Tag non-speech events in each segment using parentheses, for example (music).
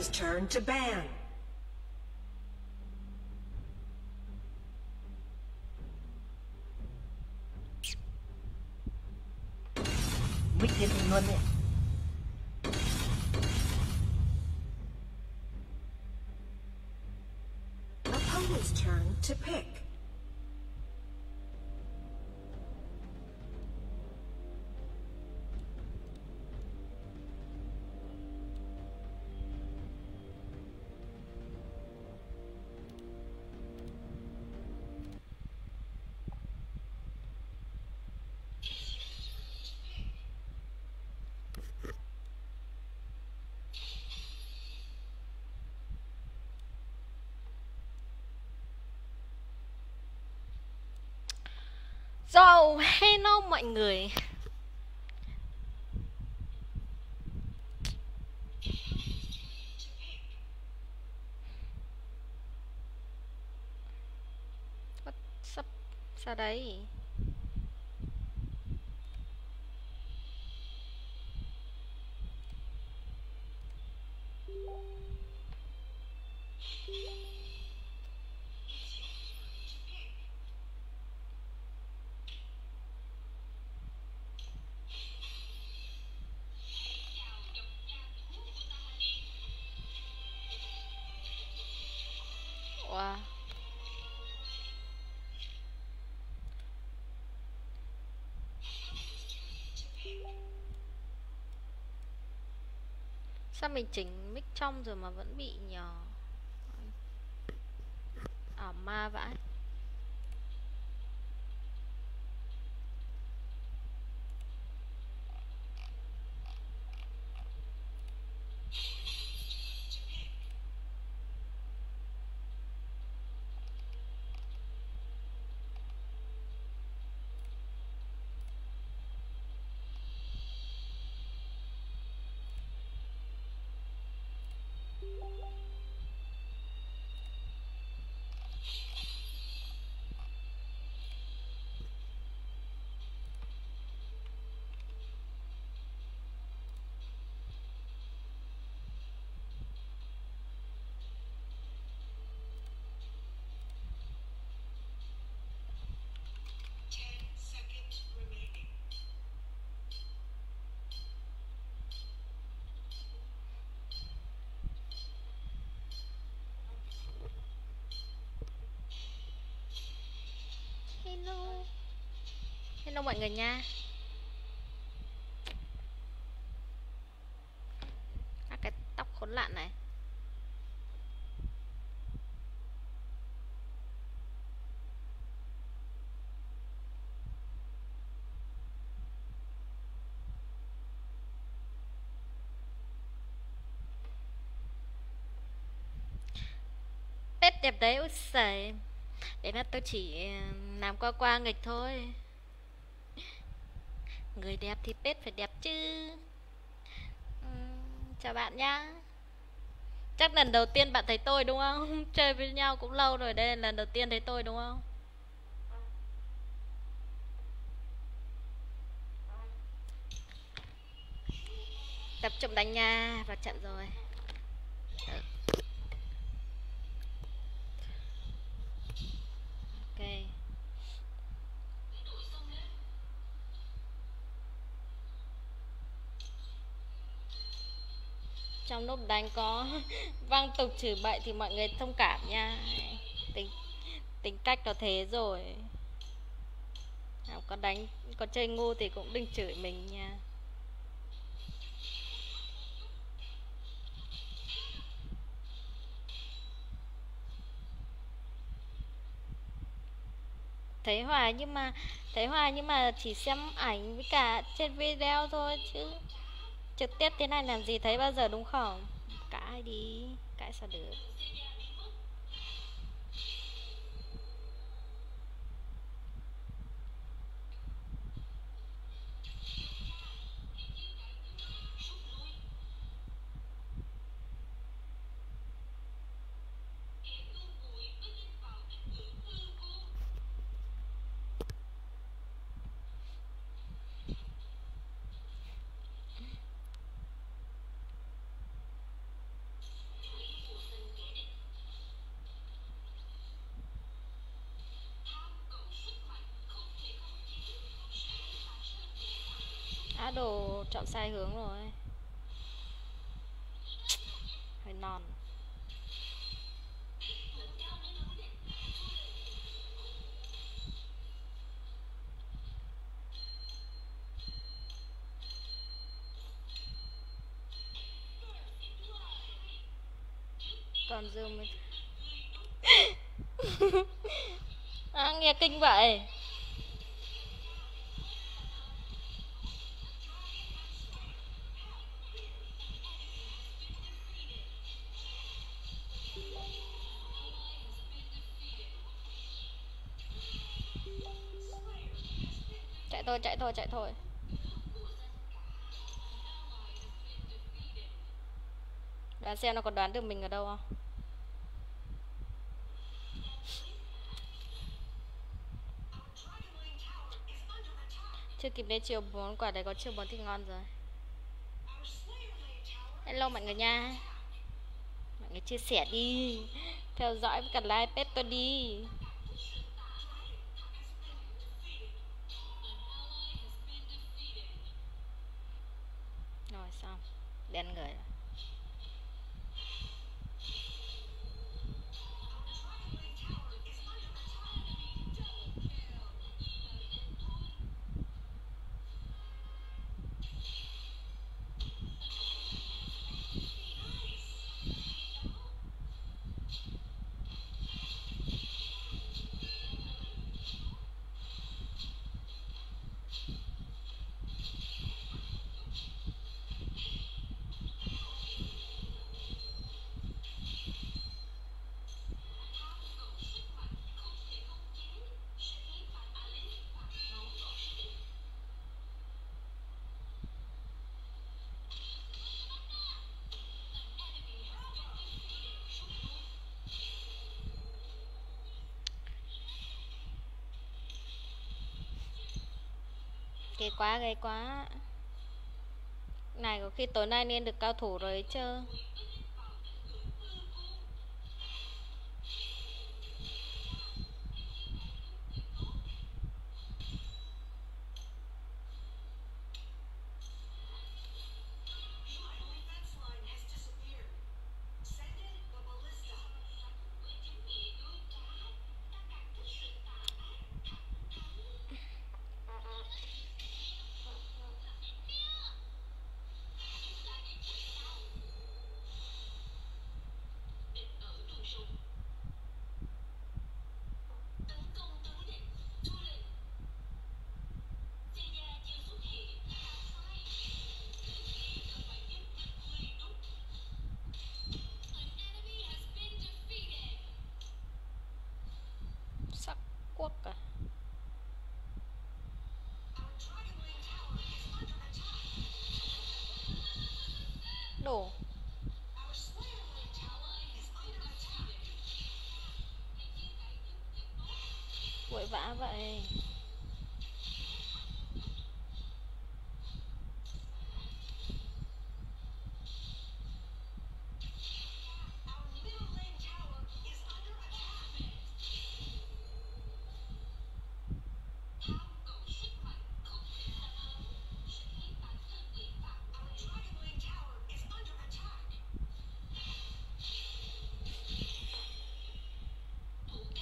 Opposing's turn to ban. Hello mọi người What's up? Sao đấy? Sao mình chỉnh mic trong rồi mà vẫn bị nhỏ Ảo ma vãi. Hello. Hello mọi người nha. Các cái tóc khốn lạn này. Đẹp đấy, ôi giời. Đấy là tôi chỉ làm qua qua nghịch thôi. Người đẹp thì pet phải đẹp chứ. Chào bạn nhá. Chắc lần đầu tiên bạn thấy tôi đúng không? (laughs) Chơi với nhau cũng lâu rồi đây là lần đầu tiên thấy tôi đúng không? Tập trung đánh nha, vào trận rồi. Ok. Trong lúc đánh có (laughs) văng tục chửi bậy thì mọi người thông cảm nha. Tính tính cách nó thế rồi. À, Có đánh, có chơi ngu thì cũng đừng chửi mình nha. Thấy Hòa nhưng mà thấy Hòa nhưng mà chỉ xem ảnh với cả trên video thôi chứ trực tiếp thế này làm gì thấy bao giờ đúng không? Cãi đi, cãi sao được? Đồ chọn sai hướng rồi. Hơi non. Còn dư mới (laughs) à, nghe kinh vậy. Thôi chạy thôi chạy thôi. Đoán xem nó còn đoán được mình ở đâu không? Chưa kịp lên chiều 4 quả đấy có chiều 4 thì ngon rồi. Hello mọi người nha. Mọi người chia sẻ đi. Theo dõi với cả like pet tôi đi. Ghê quá ghê quá. Này, có khi tối nay nên được cao thủ rồi chứ. Vã vậy.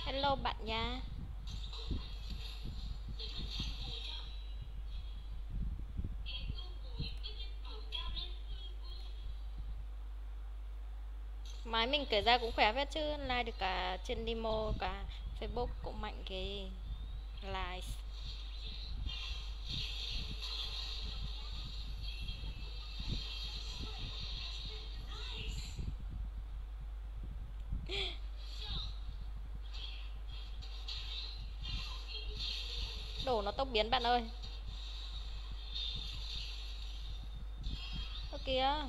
Hello bạn nha. Máy mình kể ra cũng khỏe phết chứ, like được cả trên demo cả Facebook cũng mạnh ghê. Like (laughs) đổ nó tốc biến bạn ơi. Ơ kìa.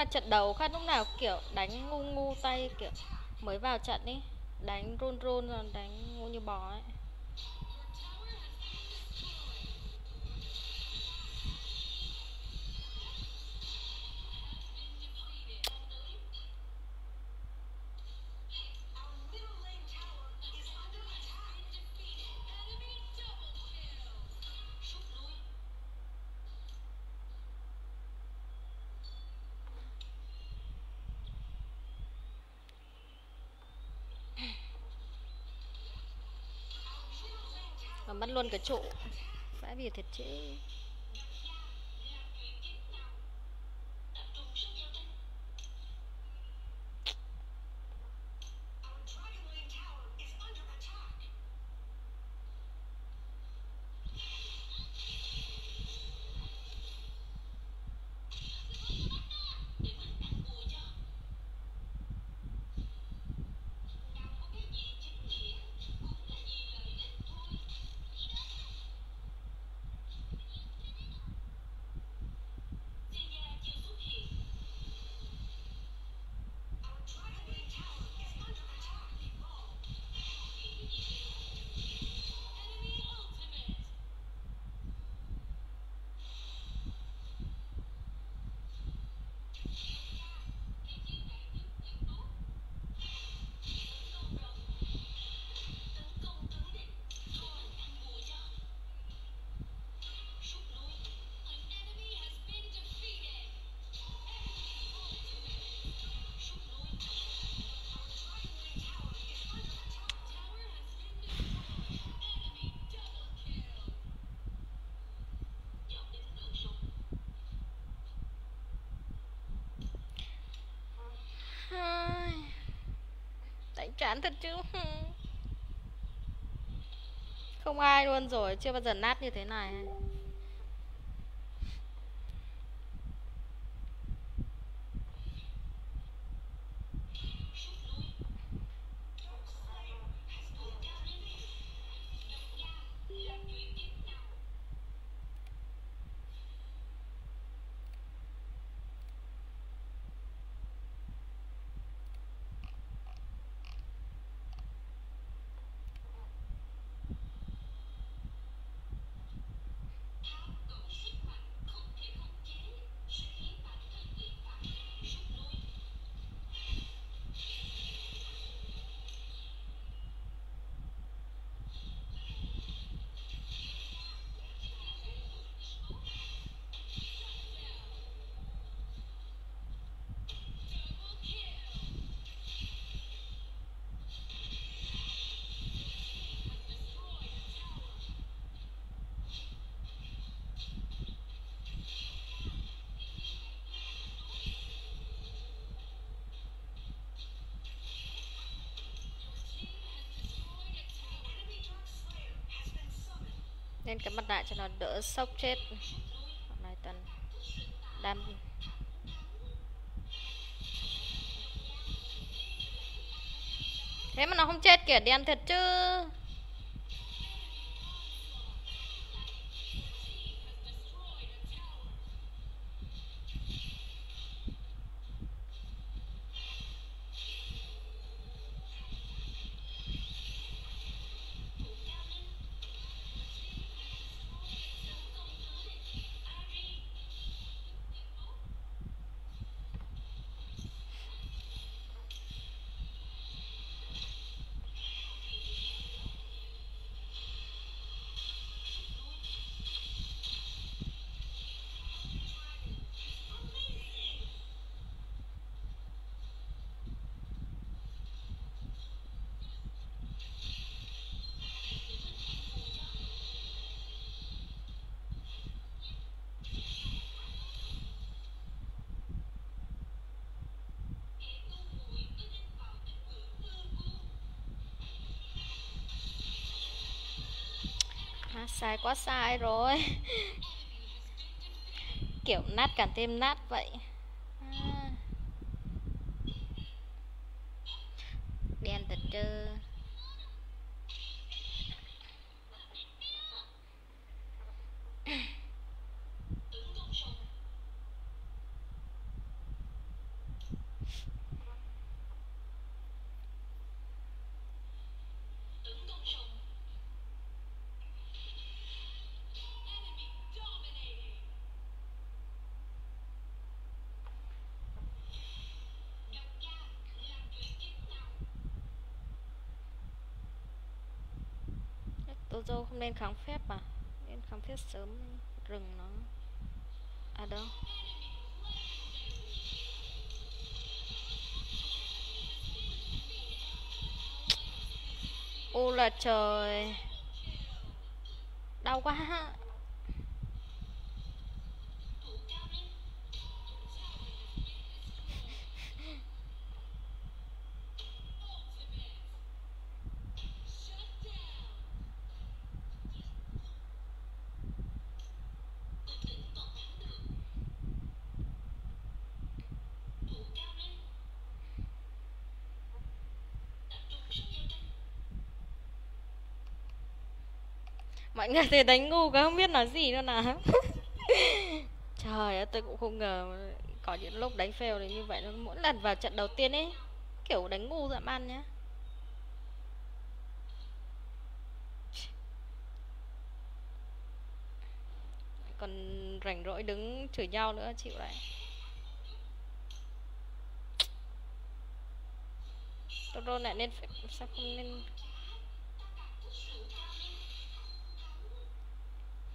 Mà trận đầu khát lúc nào kiểu đánh ngu ngu tay, kiểu mới vào trận ý, đánh run run rồi đánh ngu như bò ấy. Luôn cái trụ vãi việc thiệt chứ. Chán thật chứ. (laughs) Không ai luôn rồi Chưa bao giờ nát như thế này. Lên cái mặt nạ cho nó đỡ sốc chết. Này tuần Đam Thế mà nó không chết kìa, đen thật chứ. Sai quá sai rồi. Kiểu nát cả thêm nát vậy à. Đen thật trơ Dojo không nên kháng phép à? Nên kháng phép sớm, rừng nó. À đâu? Ô là trời. Đau quá. Mọi người thì đánh ngu quá, không biết nói gì nữa à. (laughs) nào trời ơi, tôi cũng không ngờ có những lúc đánh fail đến như vậy mỗi lần vào trận đầu tiên ấy, kiểu đánh ngu dạm ăn nhá. Còn rảnh rỗi đứng chửi nhau nữa, chịu đấy tôi lại nên sao không nên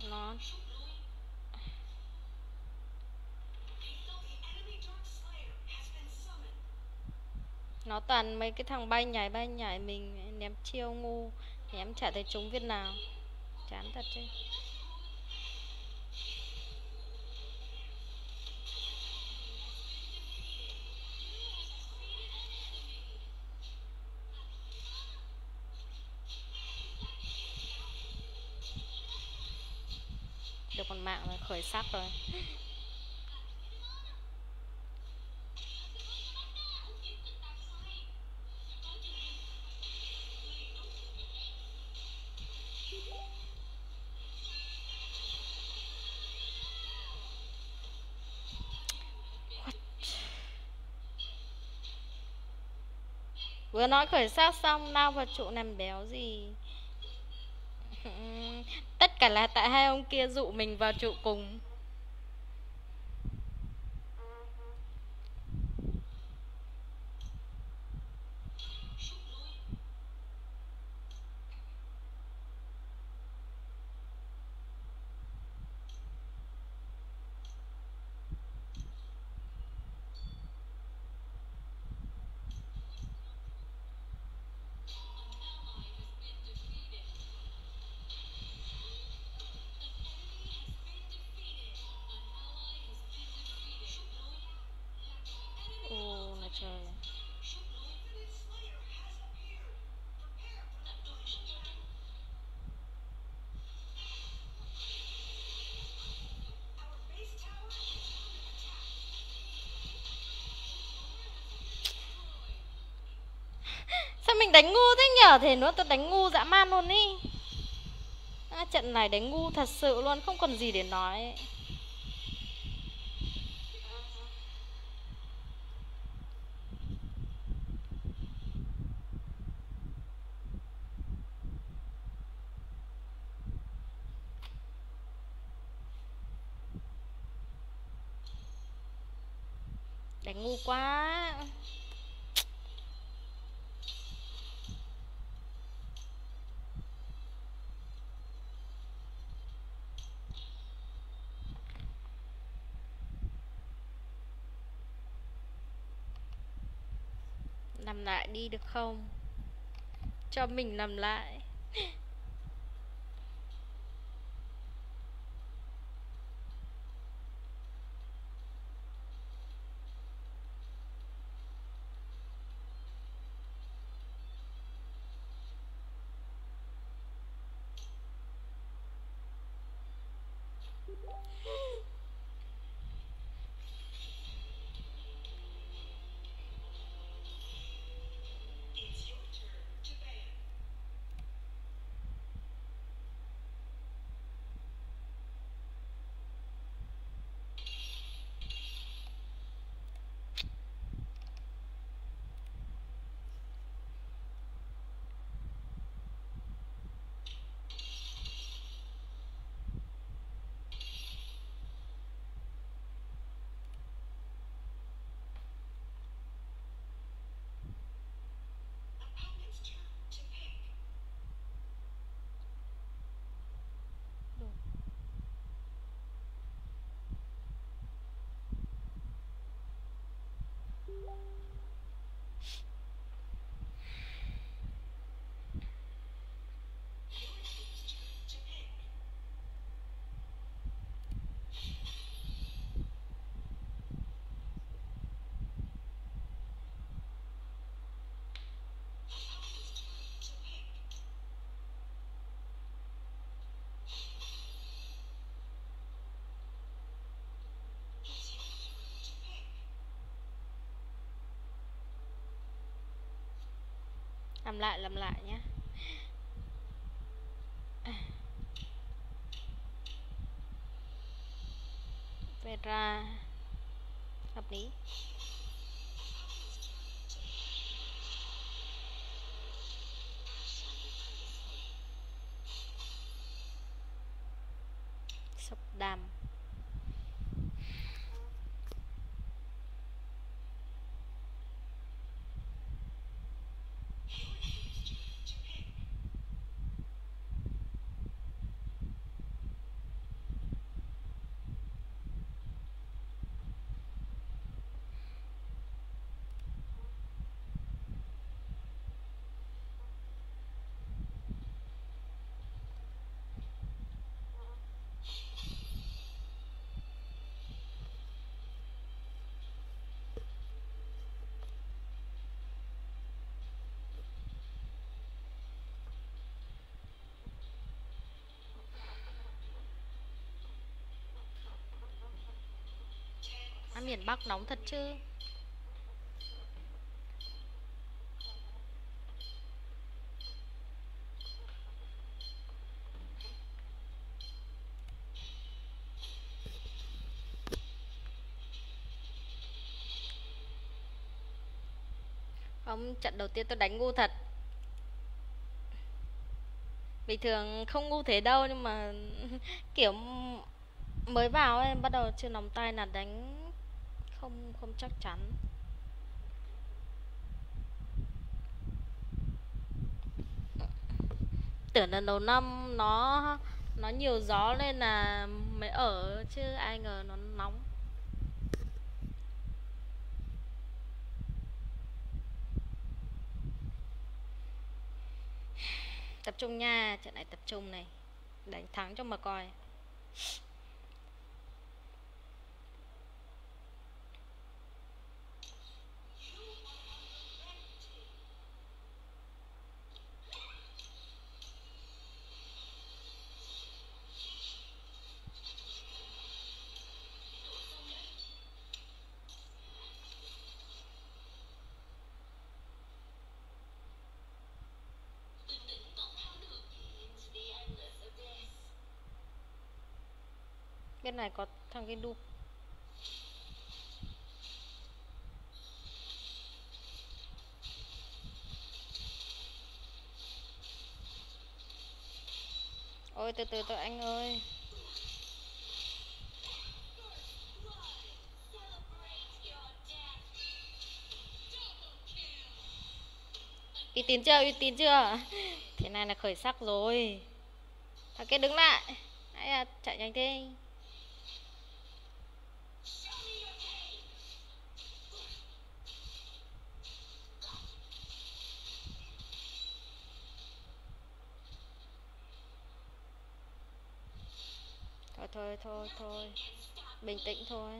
nó nó toàn mấy cái thằng bay nhảy bay nhảy mình, ném chiêu ngu thì em chả thấy chúng viên nào. Chán thật chứ. Rồi. Vừa nói khởi sắc xong lao vào trụ làm béo gì? (laughs) Tất cả là tại hai ông kia dụ mình vào trụ cùng. Mình đánh ngu thế nhở Thế nữa tôi đánh ngu dã man luôn ý à, Trận này đánh ngu thật sự luôn Không còn gì để nói ấy ngu quá làm lại đi được không? Cho mình làm lại. Làm lại làm lại nhé Vera hợp lý. À, miền Bắc nóng thật chứ? Không, trận đầu tiên tôi đánh ngu thật. Bình thường không ngu thế đâu Nhưng mà (laughs) kiểu mới vào ấy Bắt đầu chưa nòng tay là đánh không không chắc chắn. Tưởng là đầu năm nó nó nhiều gió nên là mới ở chứ ai ngờ nó nóng. Tập trung nha, trận này tập trung này. Đánh thắng cho mà coi. Bên này có thằng cái ôi từ từ tôi anh ơi. Uy tín chưa? Uy tín chưa? Thế này là khởi sắc rồi. Thằng kia đứng lại. Hãy à, chạy nhanh thế. Thôi thôi thôi. Bình tĩnh thôi.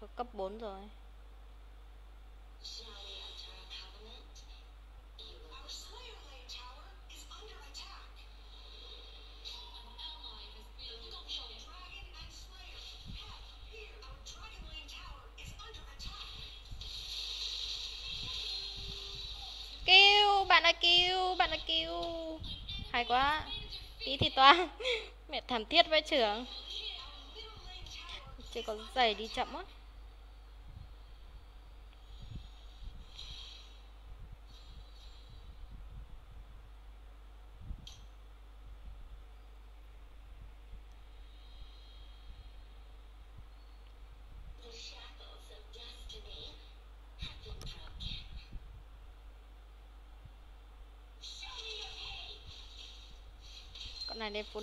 Có cấp 4 rồi. Kêu bạn là kêu bạn là kêu hay quá. Tí thì toa. (laughs) Mẹ thảm thiết với trưởng. Chưa có giày đi chậm á.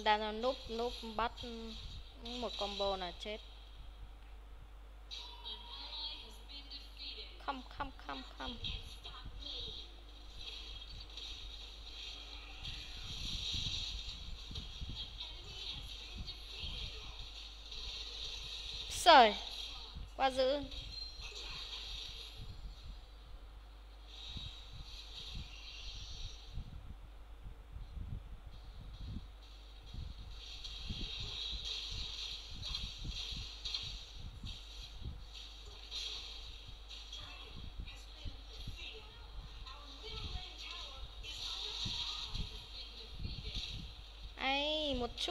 con đang núp núp, bắt một combo là chết. Không không không không sời, qua dữ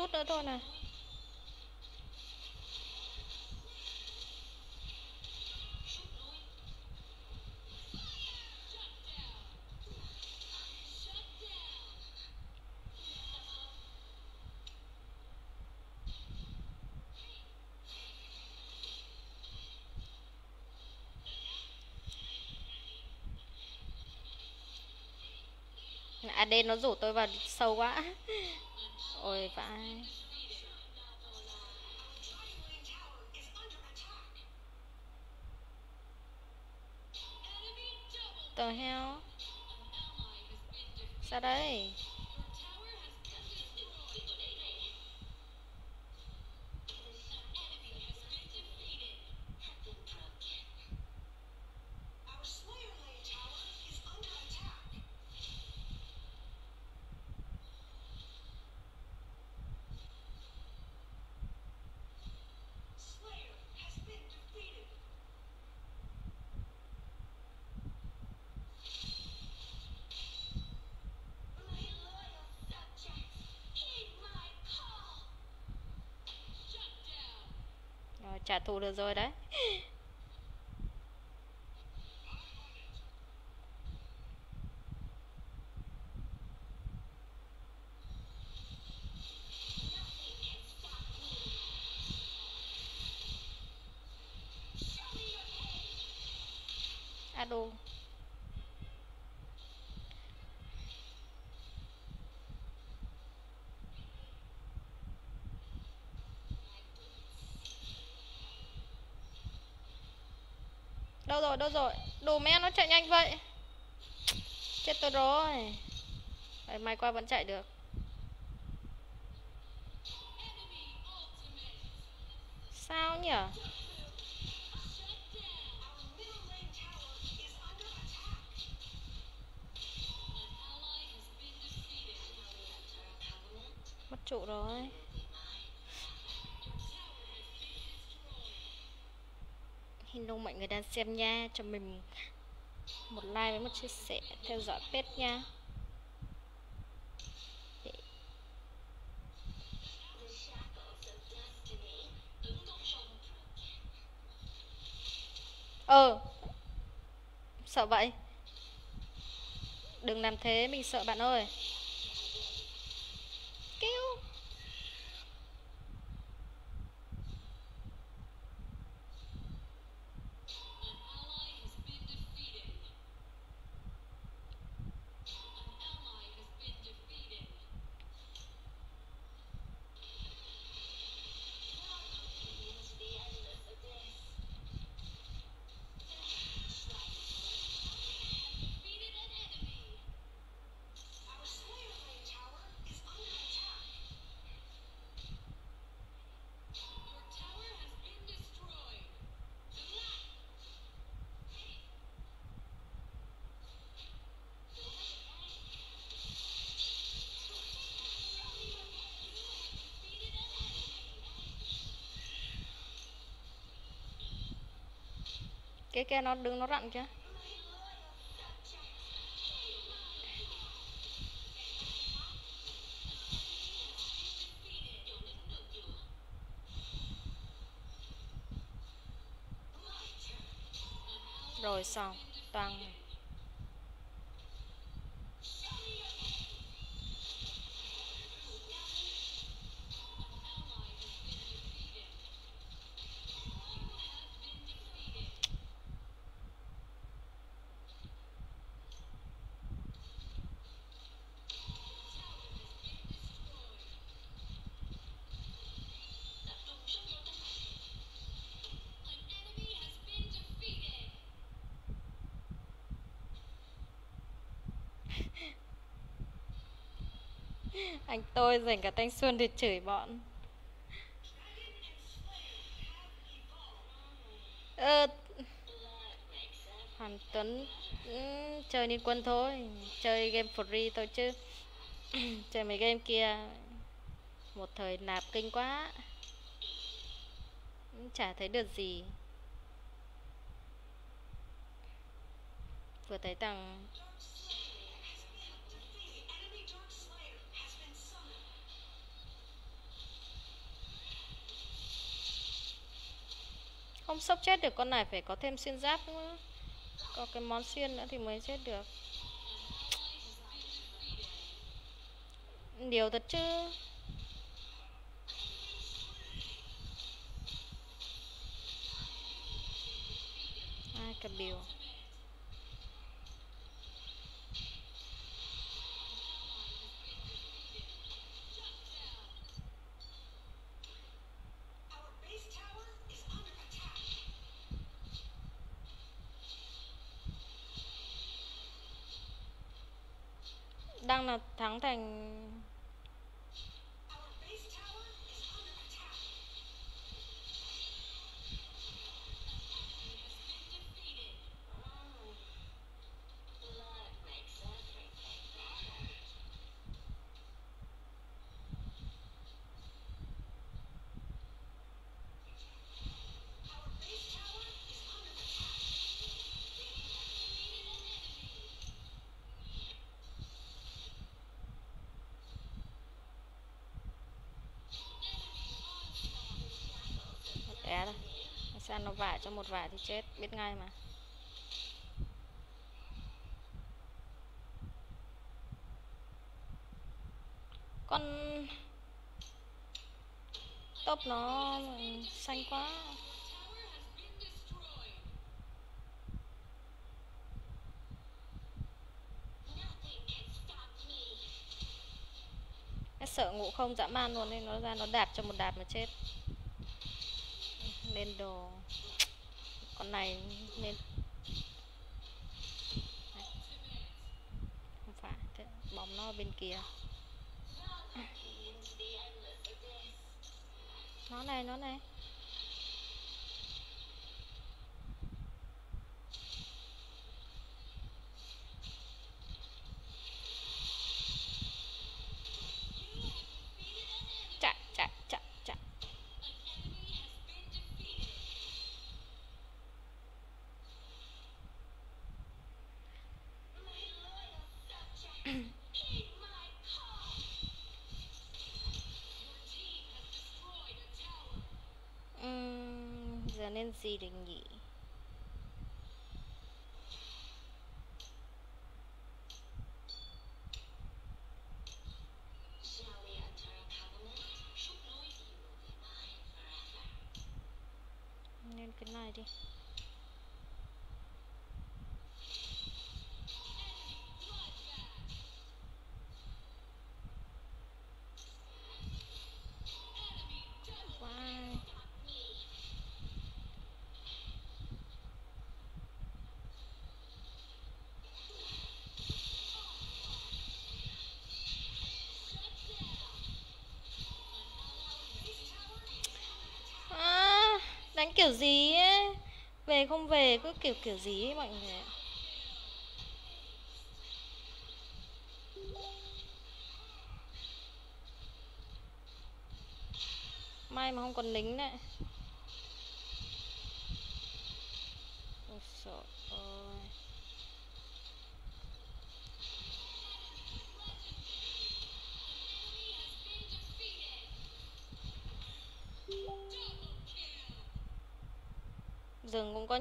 chút nữa thôi nè. À, AD nó rủ tôi vào sâu quá. Ôi vãi. Tờ heo. Sao đây? Rồi trả rồi, đâu rồi? Đồ me nó chạy nhanh vậy? Chết tôi rồi. Đấy, May qua vẫn chạy được. Sao nhỉ? Mất trụ rồi. Hello mọi người đang xem nha. Cho mình một like với một chia sẻ, Theo dõi page nha. Ờ Sợ vậy. Đừng làm thế, mình sợ bạn ơi. Cái kia nó đứng nó rặn chưa? Rồi xong Toàn (laughs) Anh tôi dành cả thanh xuân để chửi bọn. Ờ, Hoàng Tuấn ừ, chơi liên quân thôi. Chơi game free thôi chứ. (clears throat) Chơi mấy game kia một thời nạp kinh quá. Ừ, chả thấy được gì. Vừa thấy thằng không sốc chết được, con này phải có thêm xuyên giáp nữa. Có cái món xuyên nữa thì mới chết được. Điều thật chứ. Ai cầm điều là thắng thành sao nó vả, cho một vả thì chết, biết ngay mà. Con tốc nó xanh quá. Cái sợ ngủ không, dã man luôn nên nó ra, nó đạp cho một đạp mà chết lên đồ. Con này nên không phải thế, bóng nó bên kia. Nó này nó này. Ừm, giờ kiểu gì ấy về không về cứ kiểu kiểu gì ấy mọi người ạ. may mà không còn lính đấy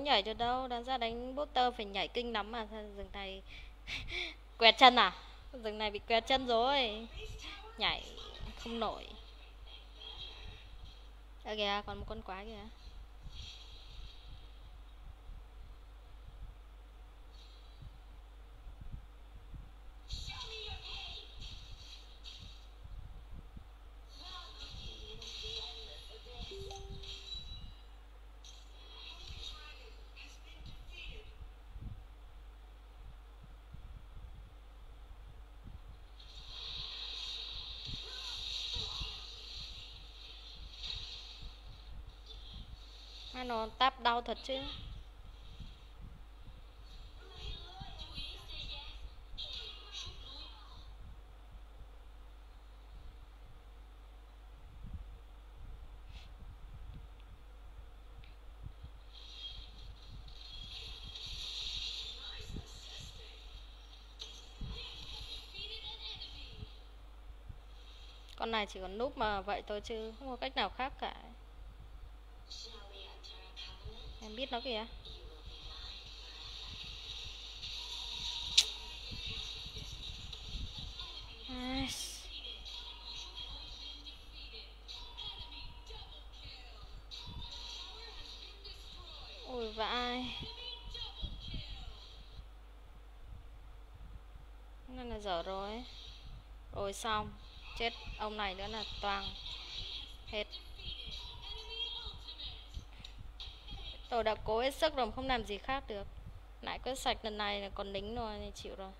nhảy cho đâu. Đáng ra đánh booster phải nhảy kinh lắm mà. Rừng này (laughs) quẹt chân à? Rừng này bị quẹt chân rồi. Nhảy không nổi. Ở kìa, còn một con quái kìa. Nó táp đau thật chứ. Con này chỉ còn núp mà vậy thôi chứ, không có cách nào khác cả. Không biết nó kìa. Ôi vãi. Nên là dở rồi. Rồi xong. Chết ông này nữa là toàn. Hết. Tôi đã cố hết sức rồi không làm gì khác được. Lại cứ sạch lần này là còn lính rồi thì chịu rồi.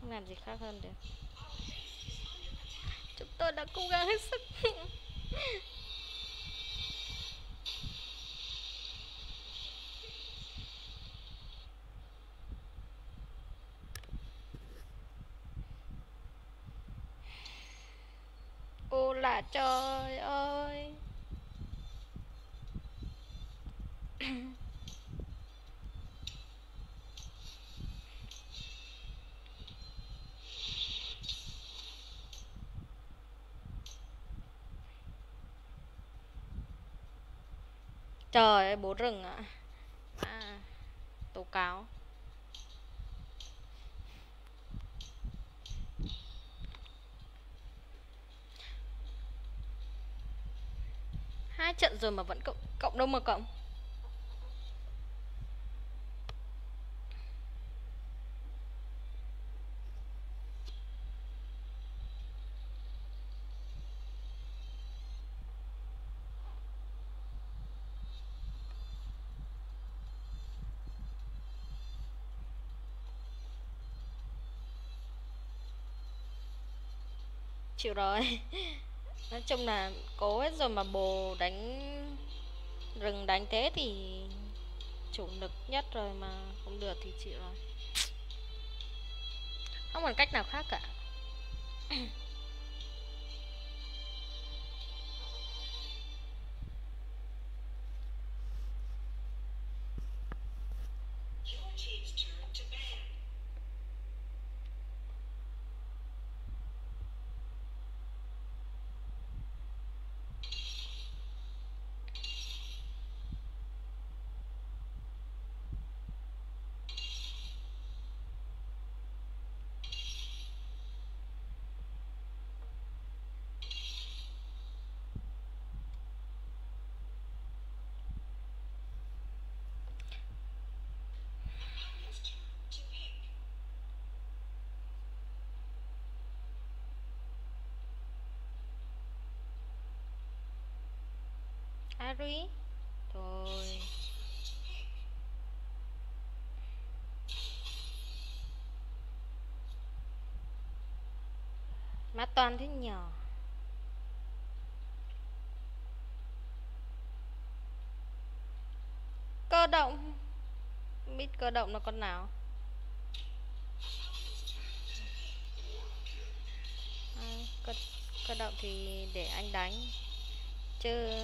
Không làm gì khác hơn được. Chúng tôi đã cố gắng hết sức. Ô là trời ơi trời ơi bố rừng ạ à. à, tố cáo hai trận rồi mà vẫn cộng cộng đâu mà cộng chịu rồi. Nói chung là cố hết rồi mà bồ đánh, rừng đánh thế thì chủ lực nhất rồi mà không được thì chịu rồi. Không còn cách nào khác cả. Harry Thôi Má toàn thế nhỏ. Cơ động. Biết cơ động là con nào. À, cơ, cơ động thì để anh đánh. Chứ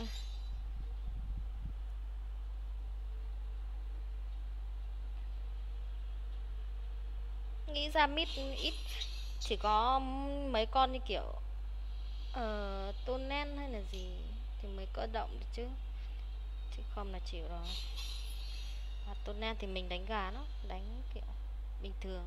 nghĩ ra mít ít chỉ có mấy con như kiểu ờ, uh, tonen hay là gì thì mới cơ động được chứ. Chứ không là chịu rồi à, tonen thì mình đánh gà nó đánh kiểu bình thường.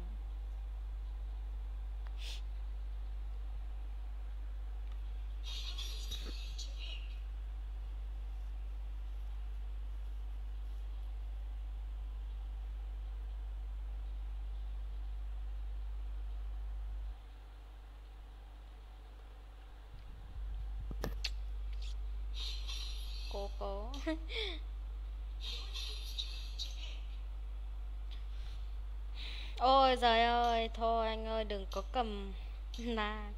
Ôi giời ơi, thôi anh ơi đừng có cầm la.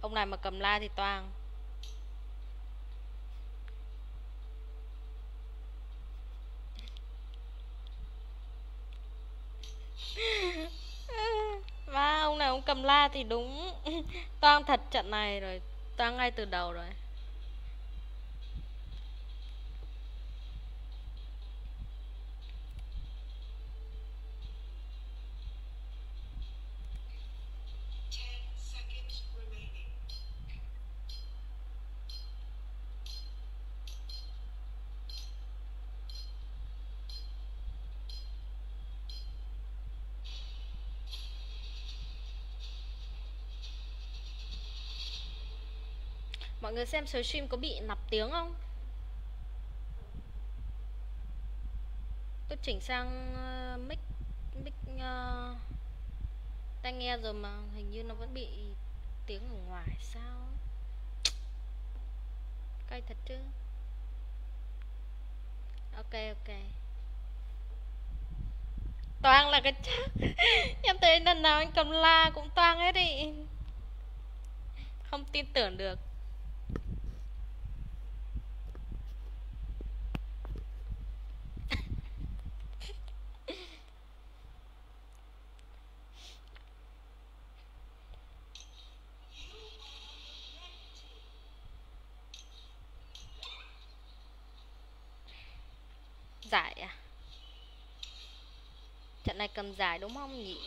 Ông này mà cầm la thì toàn. Và ông này ông cầm la thì đúng. Toàn thật trận này rồi toàn ngay từ đầu rồi. Người xem stream có bị nạp tiếng không? Tôi chỉnh sang uh, mic mic uh, tai nghe rồi mà hình như nó vẫn bị tiếng ở ngoài sao? Cay thật chứ. Ok ok. Toang là cái chắc. (laughs) Em thấy lần nào anh cầm la cũng toang hết đi. Không tin tưởng được giải à dài giải đúng không nhỉ?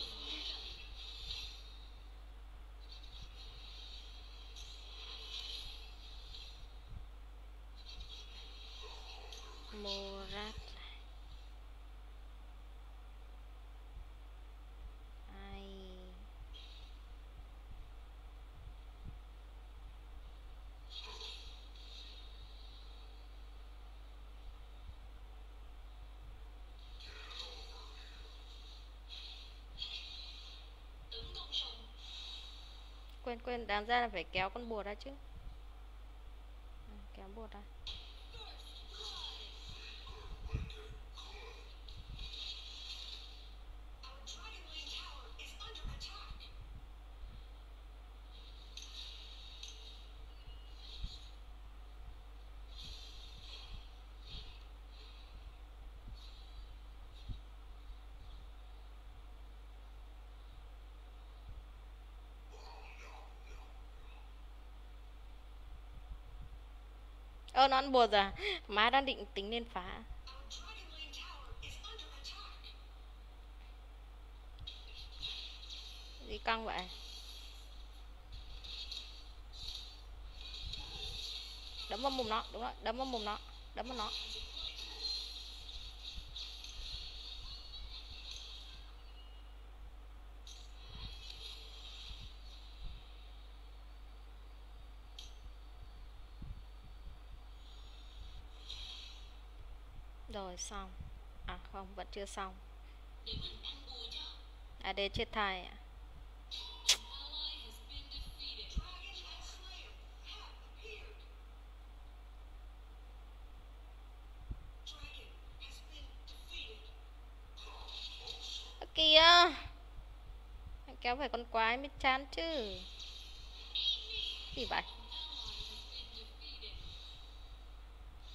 Quên đám đáng ra là phải kéo con bùa ra chứ. Ừ, kéo bùa ra. Ơ nó ăn bùa rồi à? má đang định tính lên phá. Gì căng vậy. Đấm vào mồm nó, đúng rồi, đấm vào mồm nó, đấm vào nó. Rồi xong. À không vẫn chưa xong. À để chết thai à. Ơ kìa. Anh kéo phải con quái mới chán chứ. Gì vậy.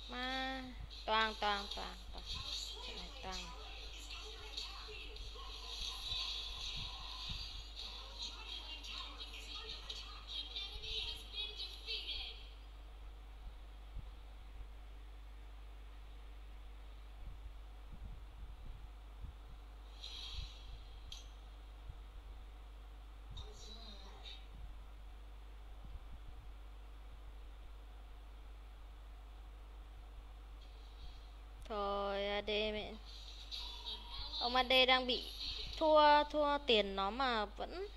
Mà Toang toang toang toang Chuyện này toang Đang bị thua thua tiền nó mà vẫn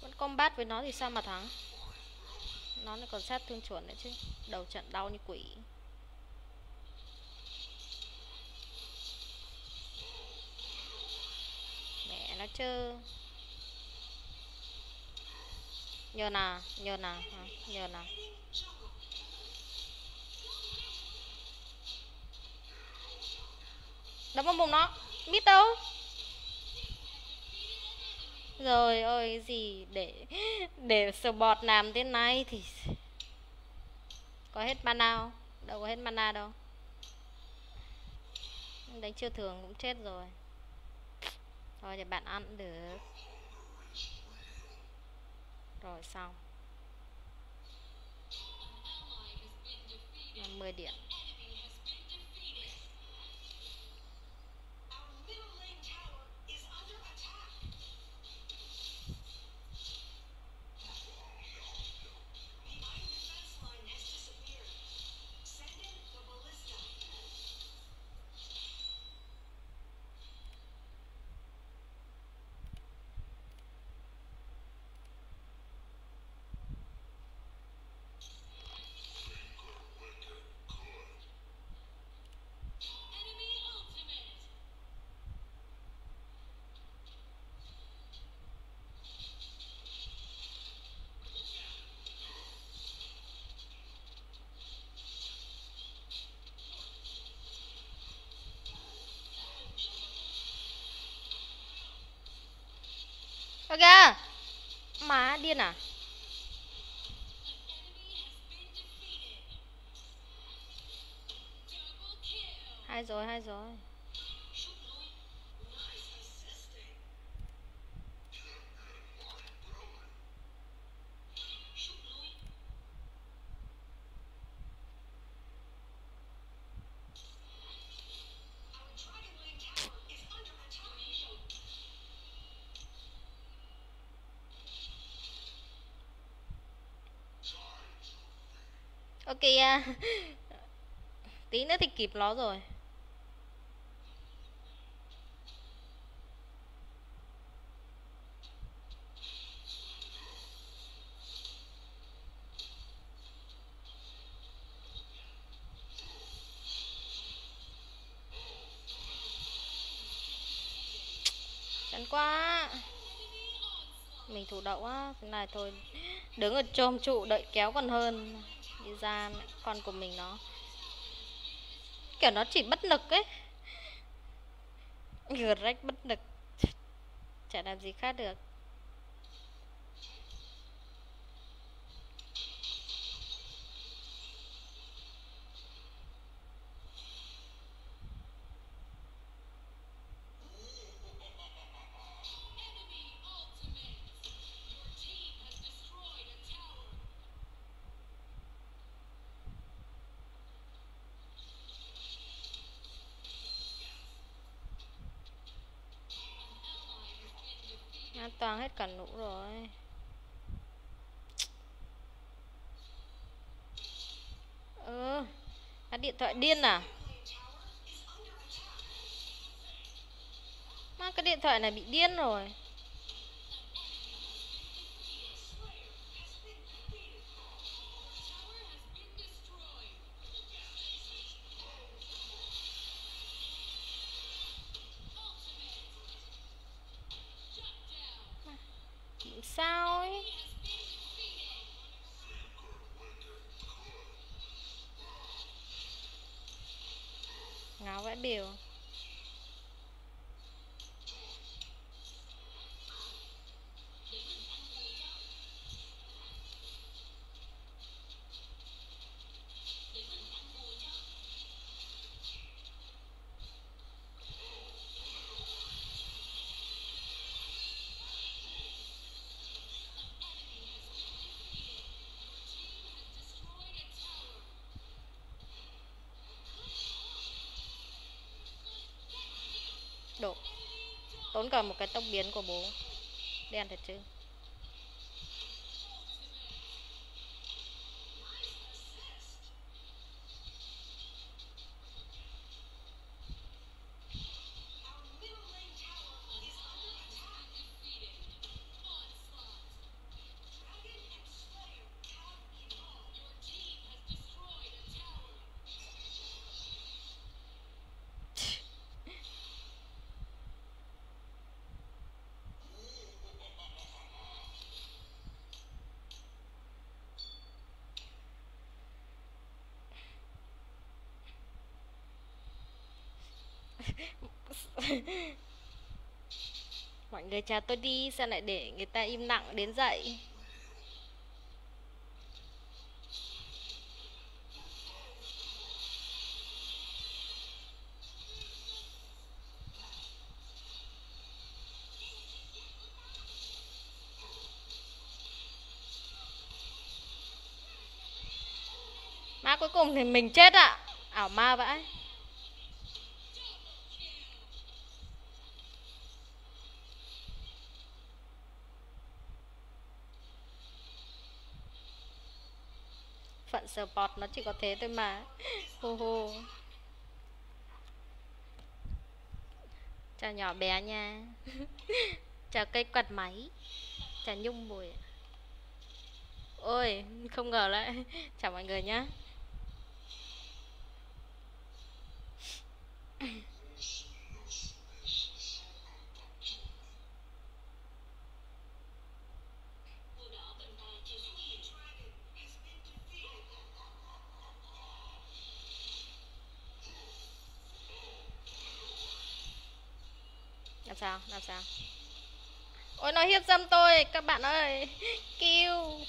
vẫn combat với nó thì sao mà thắng? Nó lại còn sát thương chuẩn nữa chứ Đầu trận đau như quỷ. Mẹ nó chứ Nhờ nào, nhờ nào, nhờ nào Đấm vào mồm nó. Biết đâu Rồi, ôi cái gì để để sờ bọt làm thế này thì có hết mana không? Đâu có hết mana đâu. Đánh chưa thường cũng chết rồi. Thôi để bạn ăn được. rồi, xong 10 điểm ơ kìa má điên à? Hai rồi hai rồi. Kia. Tí nữa thì kịp nó rồi. Chán quá. Mình thủ đậu á cái này thôi. Đứng ở chôm trụ đợi kéo còn hơn ra mẹ con của mình nó. Kiểu nó chỉ bất lực ấy. Greg bất lực. Chả làm gì khác được. An toàn rồi. Ừ cái điện thoại điên à? Má, cái điện thoại này bị điên rồi. bill. Tốn cả một cái tốc biến của bố. Đen thật chứ. người cha tôi đi, sao lại để người ta im lặng đến dậy Má cuối cùng thì mình chết ạ à. Ảo ma vãi phận support nó chỉ có thế thôi mà. Hô hô chào nhỏ bé nha. (laughs) Chào cây quạt máy. Chào nhung bùi ôi, không ngờ lại. (laughs) Chào mọi người nhá. Sao? Ôi nó hiếp dâm tôi các bạn ơi. (laughs) Kêu.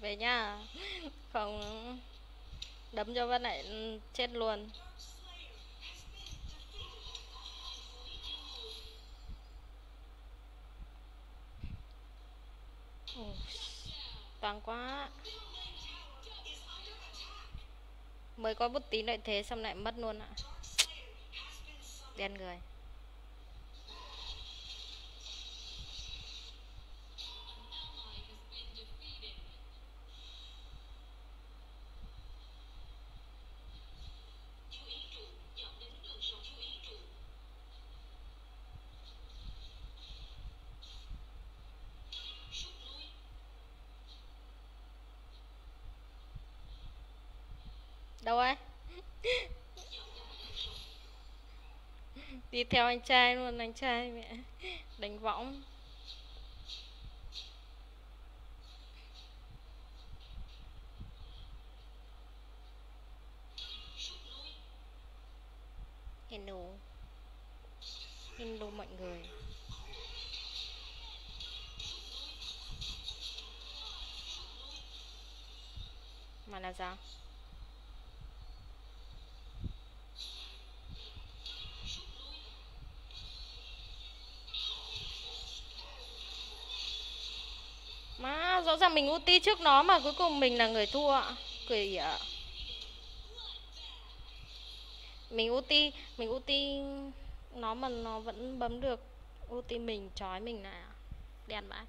Về nha. (laughs) Không. Đấm cho vân lại ừ, chết luôn. Ồ, toàn quá. Mới có một tí lợi thế xong lại mất luôn ạ đen người Chú ý trụ, dọn đến đường sông chú ý trụ. Rút lui. đâu ấy đi theo anh trai luôn anh trai mẹ. Đánh võng. Má, mình ulti trước nó mà cuối cùng mình là người thua ạ. Cười ạ. Mình ulti, mình ulti nó mà nó vẫn bấm được ulti mình trói mình này à. Đen vãi.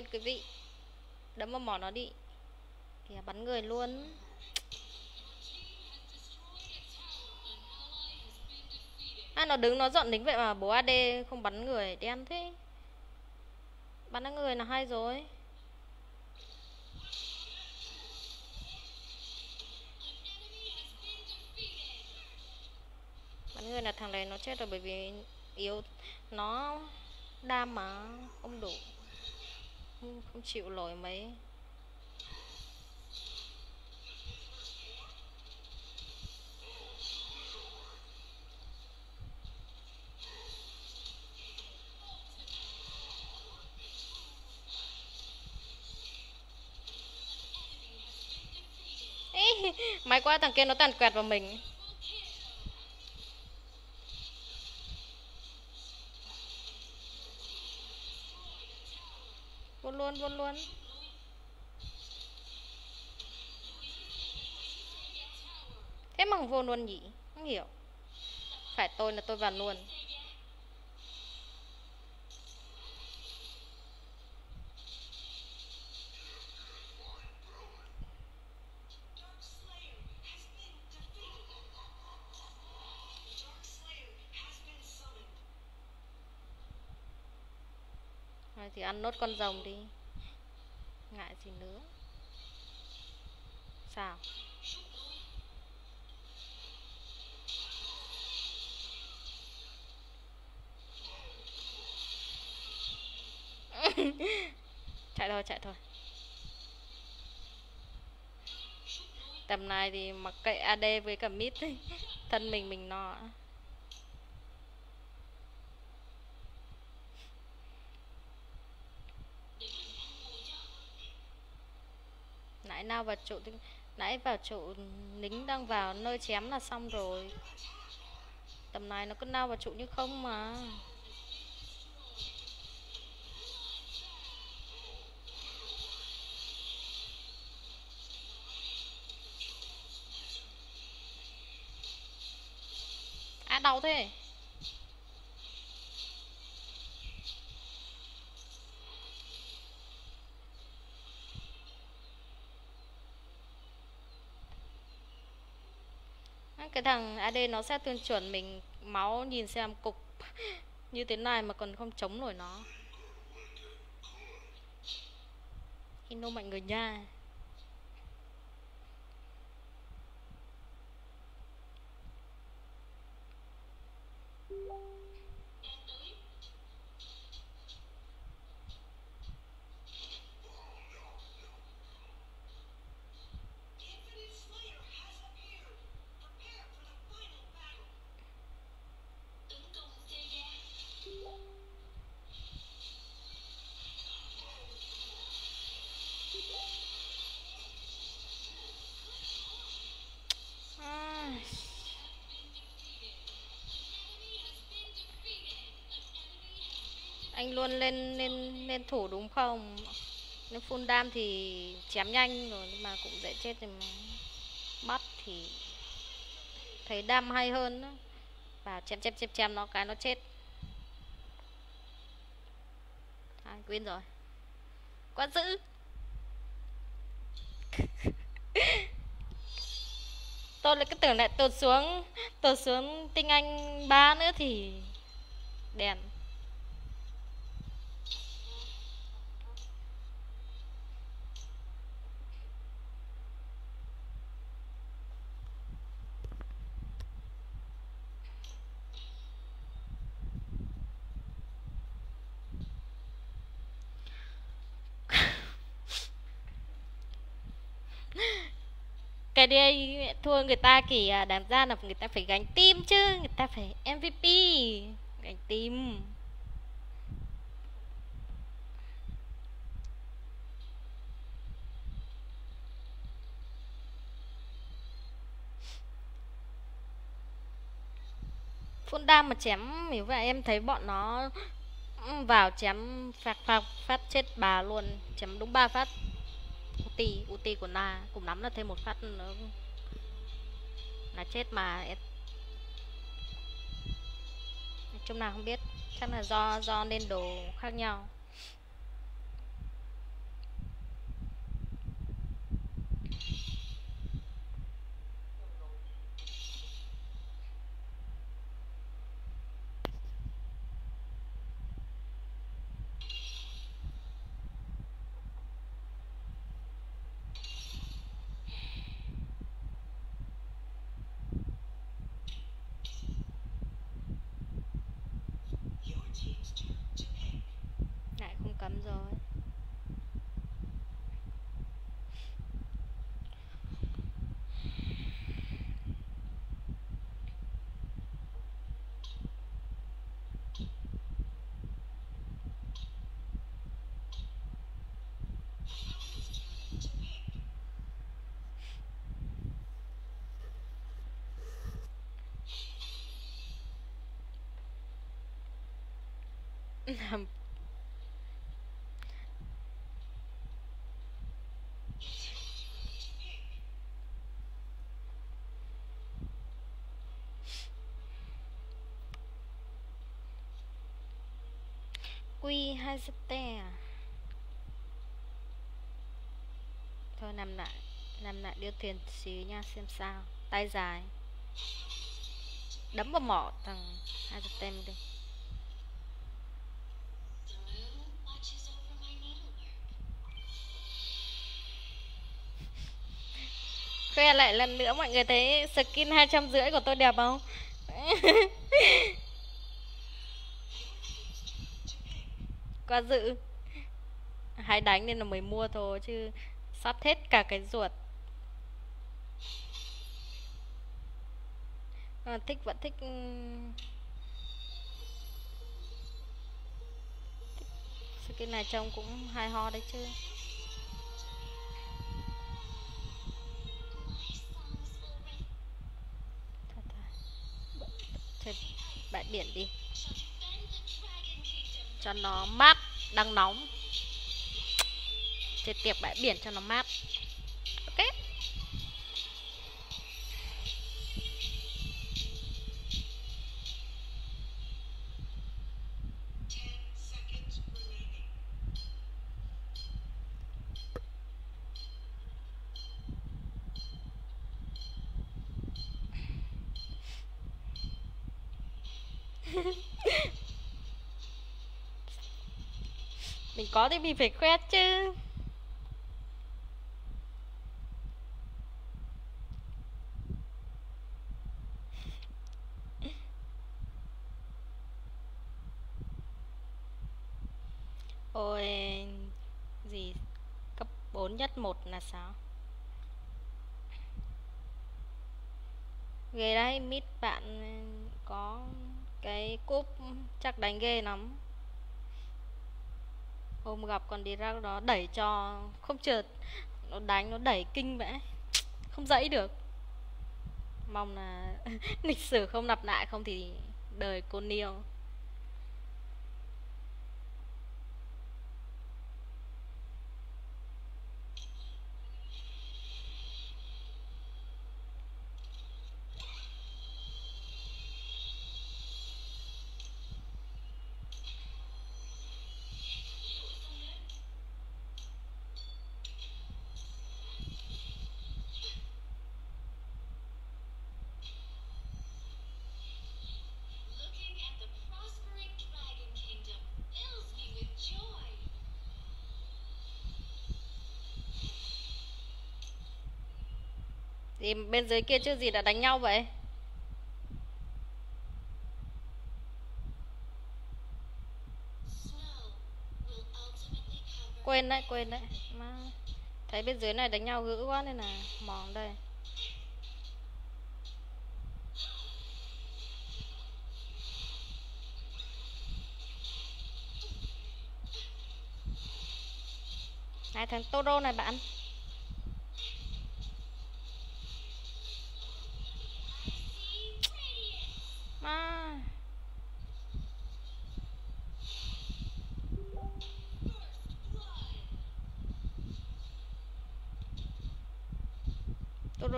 Lên, quý vị. Đấm vào mỏ nó đi. Kìa, bắn người luôn. À nó đứng, nó dọn lính vậy mà, bố AD không bắn người đen thế. Bắn người là hay rồi. Bắn người là thằng này nó chết rồi, bởi vì yếu, nó đam mà, không đủ không, không chịu nổi mấy. Ê, (laughs) qua thằng kia nó tàn quẹt vào mình. Buôn luôn, buôn luôn. Thế mà vô luôn nhỉ? Không hiểu. Phải tôi là tôi vào luôn. Thì ăn nốt con rồng đi. Ngại gì nữa. Sao? (laughs) chạy thôi chạy thôi. Tầm này thì mặc kệ AD với cả mid (laughs) thân mình mình no nãy nào vào trụ nãy vào trụ lính đang vào, nơi chém là xong rồi. Tầm này nó cứ nao vào trụ như không mà. À đau thế. Cái thằng AD nó sẽ tuyên truyền mình máu nhìn xem cục (laughs) như thế này mà còn không chống nổi nó. Ino mọi người nha. Anh luôn lên lên lên thủ đúng không nếu full đam thì chém nhanh rồi nhưng mà cũng dễ chết thì mà bắt thì thấy đam hay hơn đó. và chém chém chém chém nó cái nó chết. À, quên rồi. Quá dữ. (laughs) Tôi lại cứ tưởng lại tụt xuống tụt xuống tinh anh ba nữa thì đèn. Đi thua người ta kỳ à, đáng ra là người ta phải gánh tim chứ người ta phải MVP gánh tim phun đam mà chém hiểu vậy em thấy bọn nó ừ, vào chém phạt phạt phát chết bà luôn chém đúng ba phát ulti ulti của na cùng lắm là thêm một phát nữa. Là chết mà nói chung là không biết, chắc là do do nên đồ khác nhau Your team's turn to pick. lại không cấm rồi To pick làm. Quy hai te à? Thôi nằm lại nằm lại điêu thuyền xíu nha, xem sao. Tay dài. Đấm vào mỏ thằng hai tem đi khoe lại lần nữa mọi người thấy skin hai trăm rưỡi của tôi đẹp không? (laughs) Quá dự, hay đánh nên là mới mua thôi chứ sắp hết cả cái ruột. À, thích vẫn thích ừ. skin thích. Này trông cũng hay ho đấy chứ. Trên bãi biển đi. Cho nó mát, đang nóng. Chơi tiệc bãi biển cho nó mát. Ok. Mình có thì mình phải khoe chứ. Ôi, gì? Cấp 4 nhất 1 là sao? Ghê đấy, mít bạn có cái cúp chắc đánh ghê lắm hôm gặp còn đi ra đó đẩy cho, không trượt. Nó đánh, nó đẩy kinh vậy không dẫy được. Mong là (laughs) lịch sử không lặp lại, không thì đời cô niêu. Thì bên dưới kia chưa gì đã đánh nhau vậy? Quên đấy quên đấy. Mà thấy bên dưới này đánh nhau gữ quá nên là mòn đây. Này thằng Toro này bạn.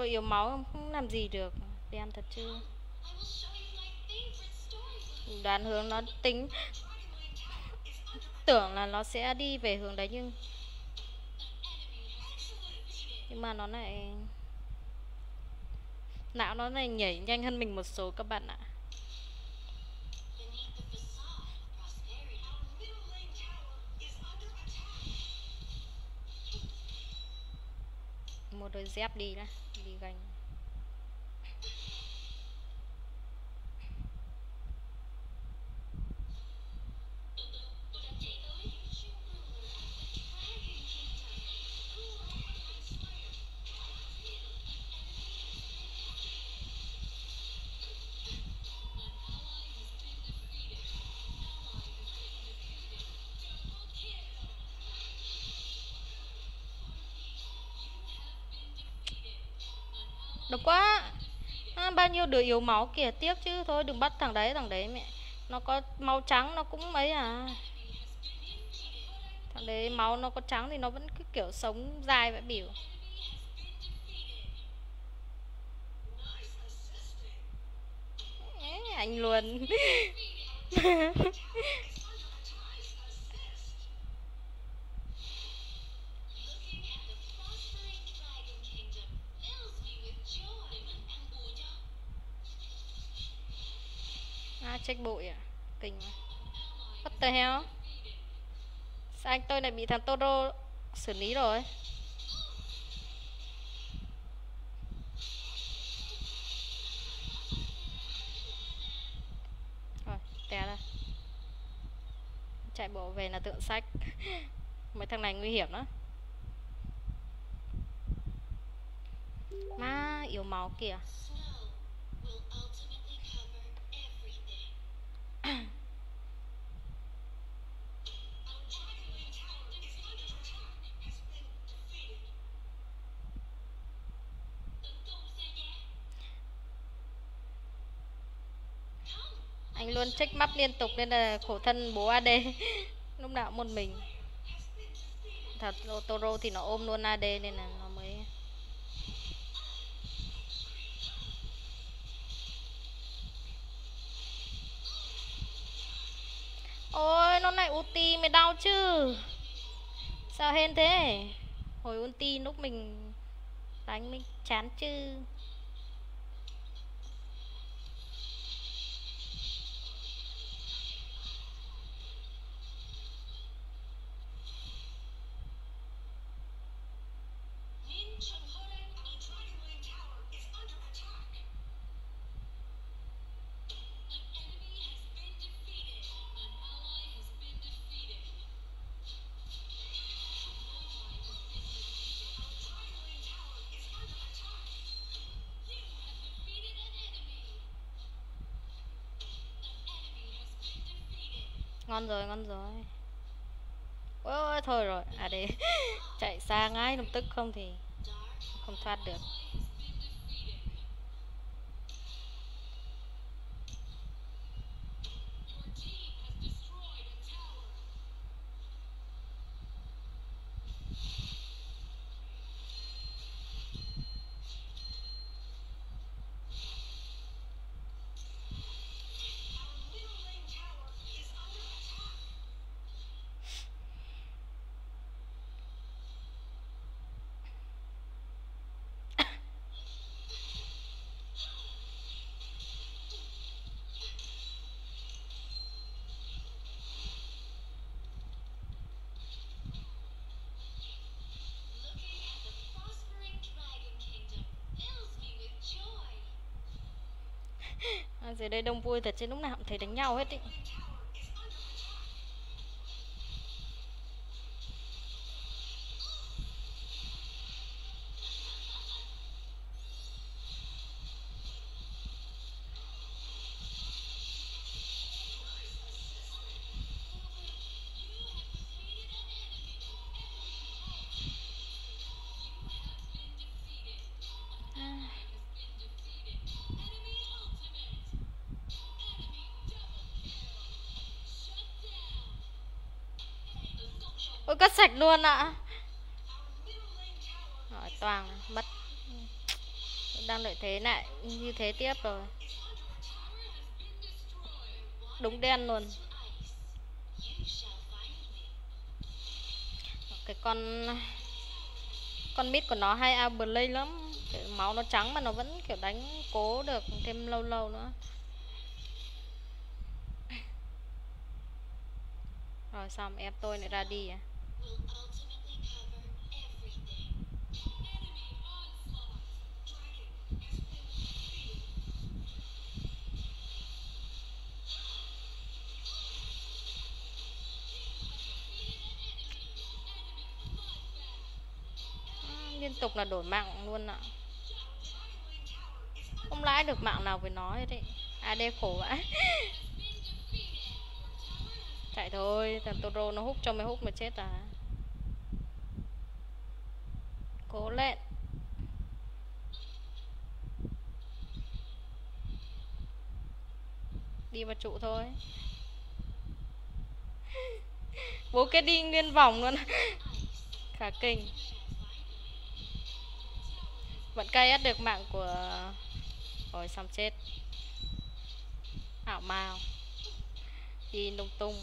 Mà yếu máu không làm gì được. Đem thật chứ. Đoán hướng nó tính. Tưởng là nó sẽ đi về hướng đấy nhưng Nhưng mà nó lại Não nó này nhảy nhanh hơn mình một số các bạn ạ. Một đôi dép đi đấy đi gành nhiêu đứa yếu máu kìa, Tiếc chứ Thôi, đừng bắt thằng đấy Thằng đấy mẹ, Nó có máu trắng Nó cũng mấy à. Thằng đấy máu nó có trắng Thì nó vẫn cứ kiểu sống dài vậy biểu Anh luôn (laughs) trách bụi à? Kinh What the hell? Sao anh tôi lại bị thằng Toro xử lý rồi? Rồi té ra. Chạy bộ về là tượng sách. (laughs) Mấy thằng này nguy hiểm đó má, yếu máu kìa. Luôn, check map liên tục nên là khổ thân bố AD (laughs) lúc nào cũng một mình. Thật Toro thì nó ôm luôn AD nên là nó mới ôi, nó lại ulti mới đau chứ. Sao hên thế? Hồi ulti lúc mình đánh mình chán chứ. Ngon rồi ngon rồi. Ôi thôi rồi. À để (laughs) chạy xa ngay, lập tức không thì không thoát được. Dưới đây đông vui thật chứ lúc nào cũng thấy đánh nhau hết ý. Thiệt luôn ạ. À. toàn mất. Đang lợi thế lại như thế tiếp rồi. Đúng đen luôn. Cái con con mít của nó hay outplay lắm. Kiểu máu nó trắng mà nó vẫn kiểu đánh cố được thêm lâu lâu nữa. Rồi xong em tôi lại ra đi à. À, liên tục là đổi mạng luôn ạ. Không lãi được mạng nào với nó hết đấy ad à, khổ vãi (laughs) chạy thôi, thằng toro nó hút cho mấy hút mà chết à cố lên. Đi vào trụ thôi. Bố cái đi nguyên vòng luôn. Khá kinh. Vẫn cay ắt được mạng của rồi xong chết. Ảo mao. Đi lung tung.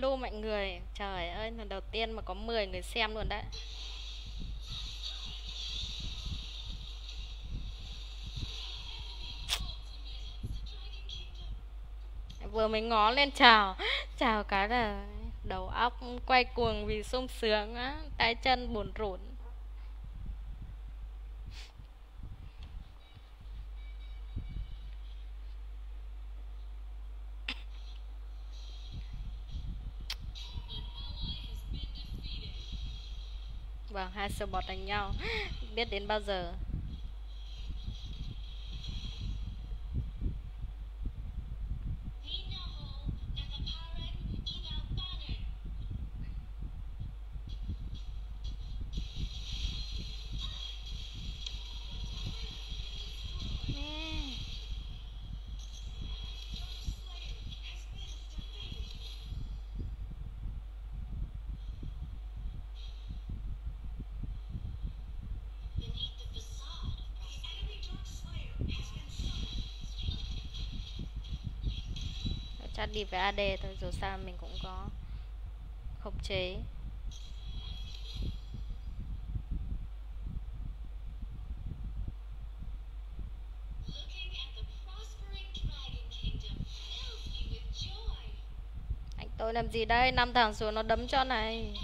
Hello mọi người. Trời ơi, lần đầu tiên mà có 10 người xem luôn đấy. Vừa mới ngó lên, chào Chào cái là đầu óc quay cuồng vì sung sướng á, Tay chân buồn rủn. Hai siêu bọt đánh nhau. Biết đến bao giờ. Summoned. Với AD thôi, Dù sao mình cũng có Khống chế Anh tôi làm gì đây Năm thằng xuống nó đấm cho này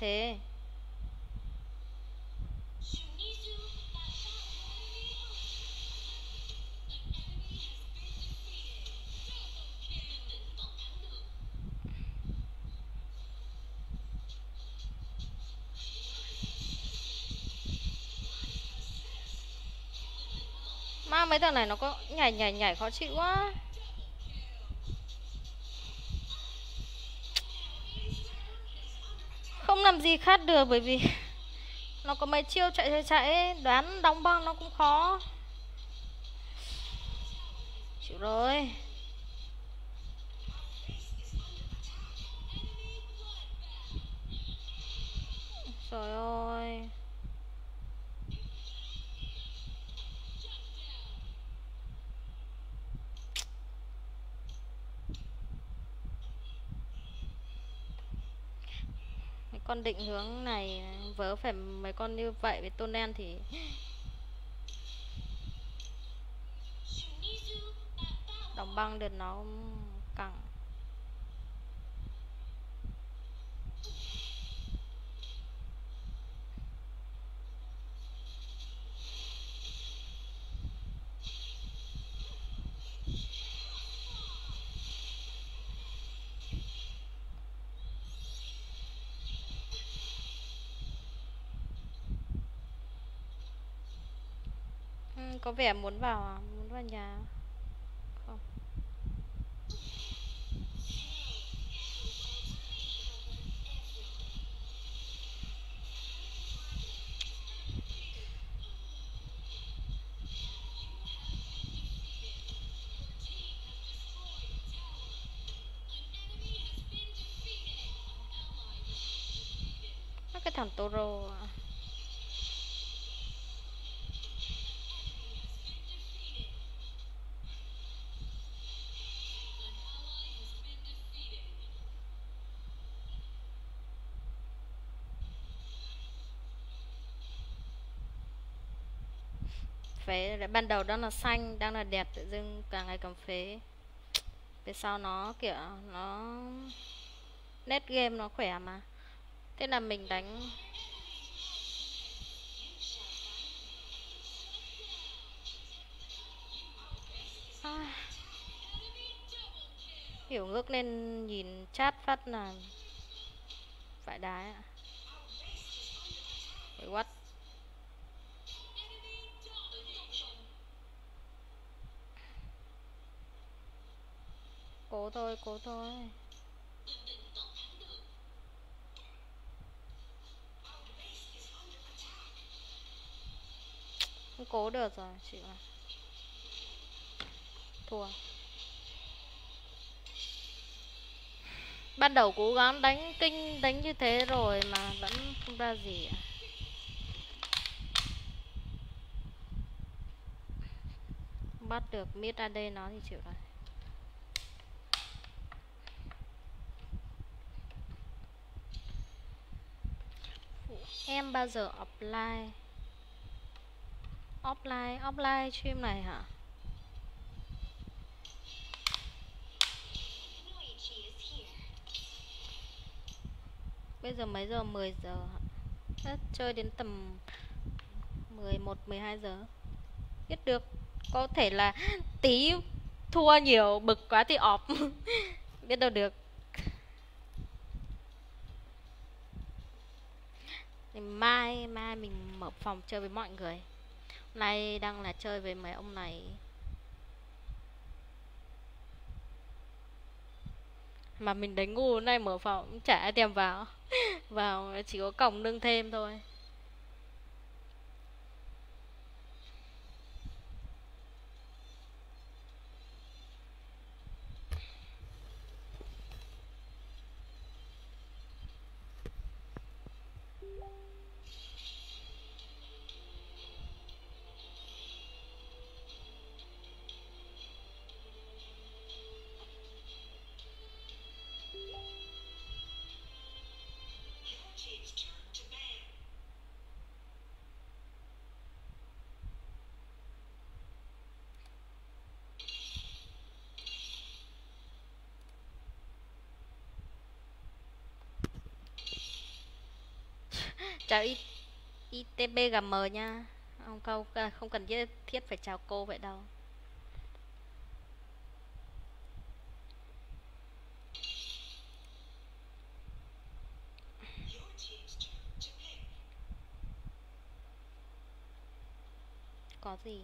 thế. Mấy thằng này nó có nhảy nhảy nhảy khó chịu quá. Làm gì khác được, bởi vì Nó có mấy chiêu chạy chạy chạy Đoán đóng băng nó cũng khó. Chịu rồi. Trời ơi Mấy con định hướng này, vớ phải mấy con như vậy với tôn đen thì đồng đóng băng được nó cẳng vẻ muốn vào à? muốn vào nhà phế. Đấy, ban đầu đó là xanh đang là đẹp tự dưng càng ngày càng phế. Về sau nó kiểu nó nét game nó khỏe mà. Thế là mình đánh. À. hiểu ngước lên nhìn chat phát là phải đá ạ. What? Cố thôi cố thôi. Không cố được rồi, chị ạ. Thua. Ban đầu cố gắng đánh kinh, đánh như thế rồi mà vẫn không ra gì ạ. Bắt được mid AD nó thì chịu rồi. Em bao giờ offline? Offline offline stream này hả? Bây giờ mấy giờ? 10 giờ hả? Chơi đến tầm 11 12 giờ. Biết được, có thể là tí thua nhiều, bực quá thì off. (laughs) Biết đâu được. Thì mai mai mình mở phòng chơi với mọi người. Hôm nay đang là chơi với mấy ông này. Mà mình đánh ngu, hôm nay mở phòng cũng chả ai tìm vào. (laughs) Vào chỉ có cổng nâng thêm thôi. Chào I, ITBGM nha. Không câu à, không cần thiết thiết phải chào cô vậy đâu. Có gì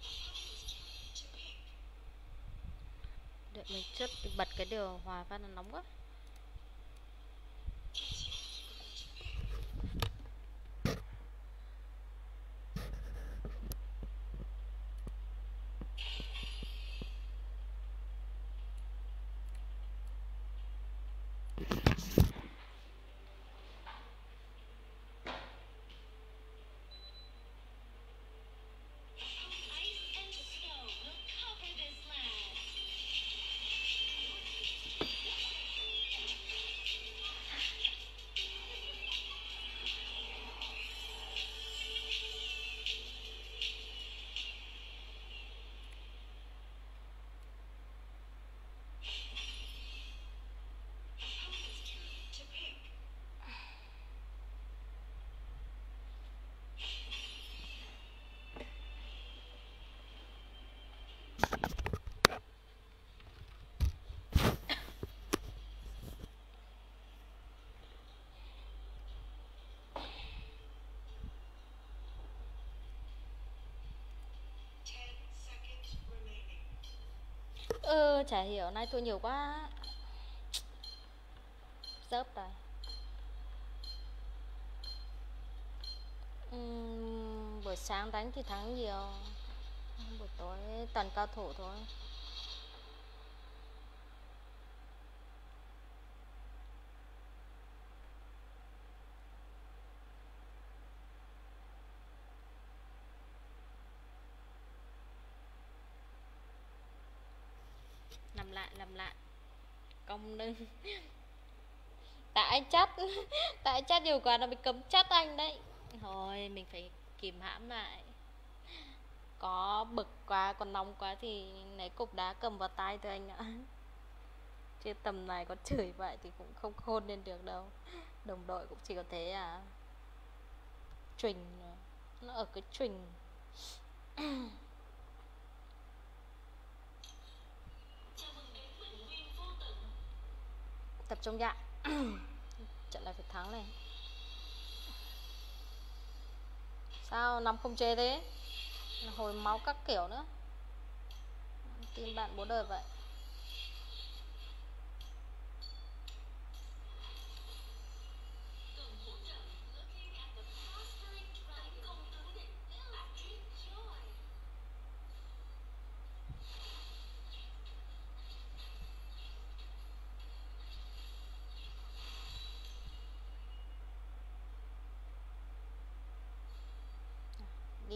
Opponent's turn to pick. đợi mình chút mình hòa phát là nóng quá ừ chả hiểu nay thua nhiều quá. Dớp rồi uhm, buổi sáng đánh thì thắng nhiều. Buổi tối toàn cao thủ thôi làm lại làm lại tại anh chắc (laughs) tại anh chắc nhiều quá, nó bị cấm chắc anh đấy. Thôi, mình phải kìm hãm lại. Có bực quá, còn nóng quá thì lấy cục đá cầm vào tay thôi anh ạ. Chứ tầm này có chửi vậy thì cũng không khôn lên được đâu. Đồng đội cũng chỉ có thế à. Trình nó ở cái trình (clears throat) tập trung dạ. (coughs) Trận này phải thắng này. Sao nằm không chế thế? Hồi máu các kiểu nữa. Tin bạn bố đời vậy.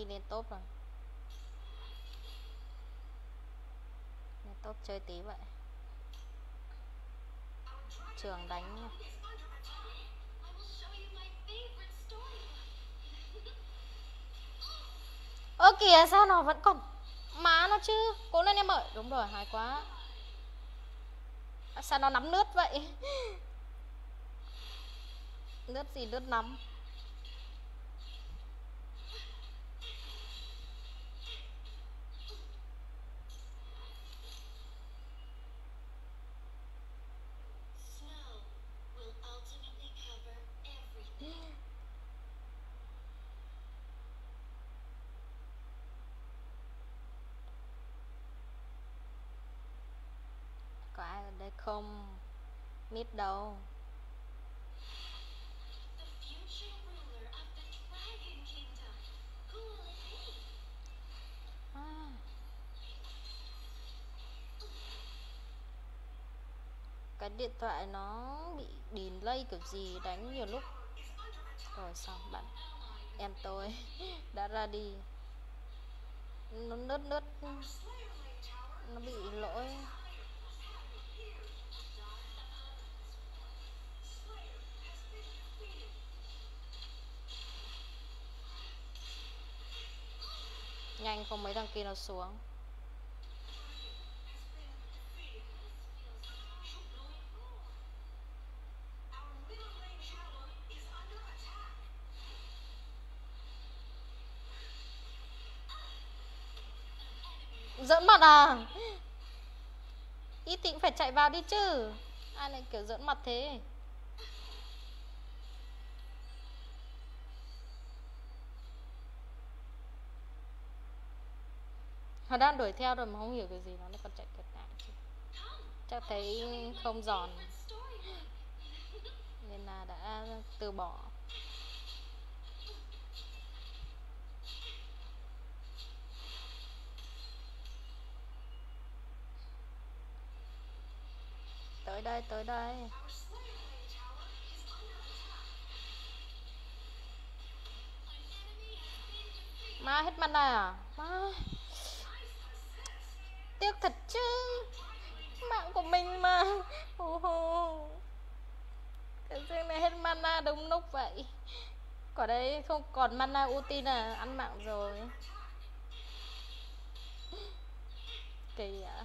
Đi lên top rồi. Lên top chơi tí vậy. Trường đánh nha. Ơ, kìa, sao nó vẫn còn má nó chứ? Cố lên em ơi. Đúng rồi, hay quá. Sao nó nắm nước vậy? (laughs) Nước gì nước nắm Snow will ultimately cover everything. có ai ở đây không mít đâu The future ruler of the Dragon Kingdom. Who will đâu à. cái điện thoại nó bị delay kiểu gì đánh nhiều lúc. Rồi xong, bạn, em tôi (laughs) đã ra đi. Nó nứt nứt nó bị lỗi. Nhanh không? Mấy thằng kia nó xuống. Dẫn mặt à? Ít thì cũng phải chạy vào đi chứ. Ai lại kiểu dẫn mặt thế? Nó đang đuổi theo rồi mà không hiểu cái gì nó còn chạy cực lại. Chứ chắc thấy không giòn. Nên là đã từ bỏ. Tới đây tới đây. Má hết mana à? Má tiếc thật chứ mạng của mình mà Ồ hô. cái dương này hết mana đúng lúc vậy quả đấy không còn mana ulti là ăn mạng rồi kỳ ạ à.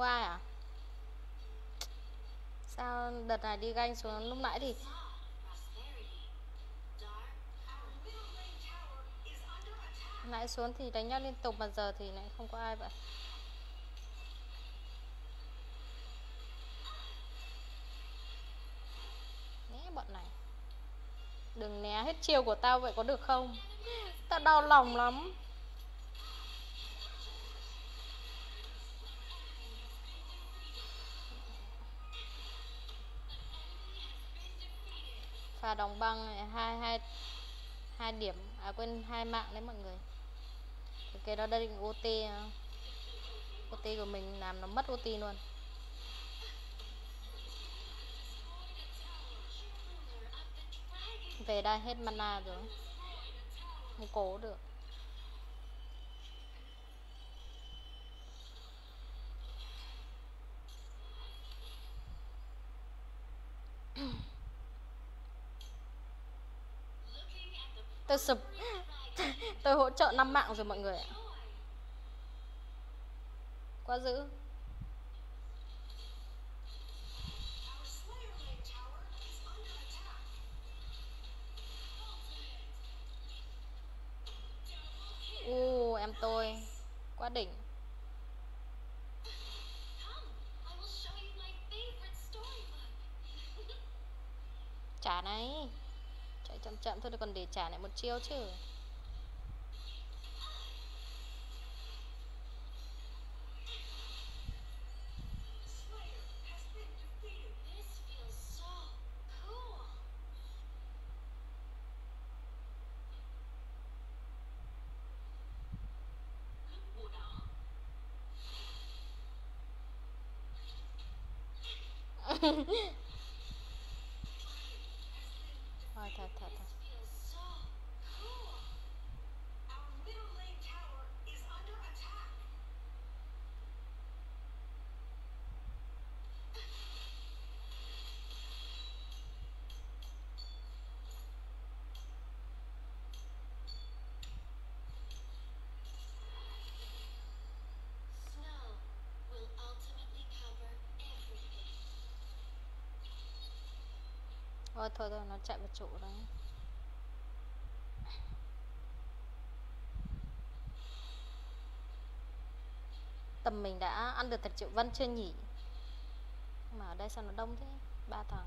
Không có ai à? Sao đợt này đi ganh xuống lúc nãy thì nãy xuống thì đánh nhau liên tục mà giờ thì lại không có ai vậy. Né bọn này. Đừng né hết chiêu của tao vậy có được không? Tao đau lòng lắm. Pha đồng băng này, hai hai hai điểm à quên hai mạng đấy mọi người. Cái đó đây định OT. OT à, của mình làm nó mất OT luôn. Về đây hết mana rồi. Không cố được. Looking (clears throat) tôi sụp. Tôi hỗ trợ năm mạng rồi mọi người ạ. Quá dữ. U uh, em tôi. Quá đỉnh. Trả này chậm chậm thôi còn để trả lại một chiêu chứ. Thôi thôi thôi, nó chạy vào trụ đấy. Tầm mình đã ăn được thật triệu vân chưa nhỉ? Mà ở đây sao nó đông thế? Ba thằng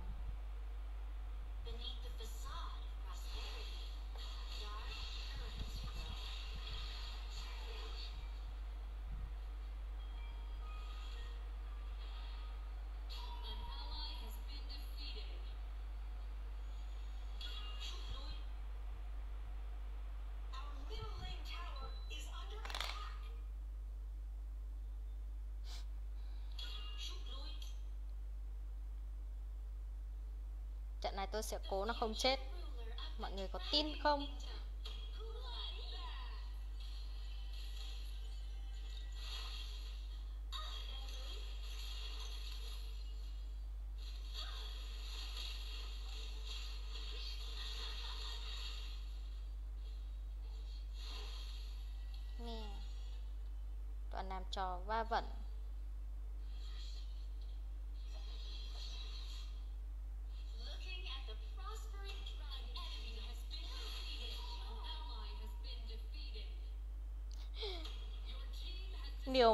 tôi sẽ cố nó không chết. Mọi người có tin không? Nghe toàn làm trò va vẩn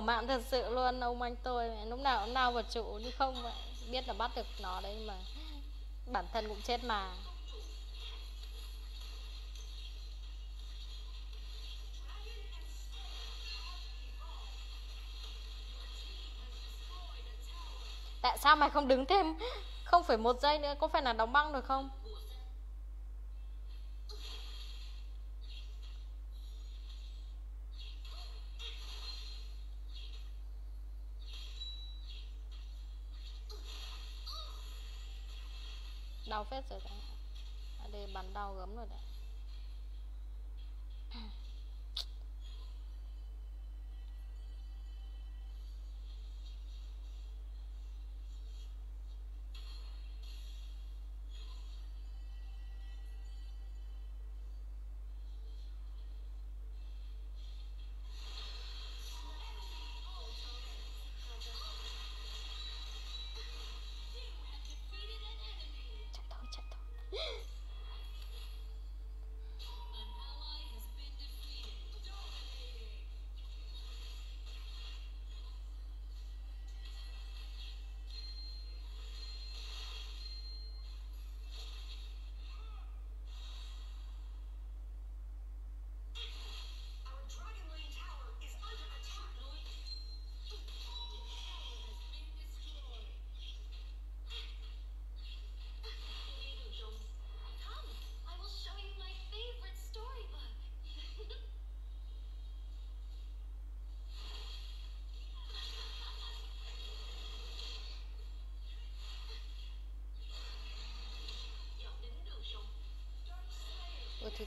has mạng thật sự luôn, ông anh tôi. Lúc nào cũng lao vào trụ nhưng không, biết là bắt được nó đấy mà bản thân cũng chết mà. Tại sao mày không đứng thêm không phải một giây nữa? Có phải là đóng băng được không đau phết rồi đấy. Ở đây bắn đau gấm rồi đấy.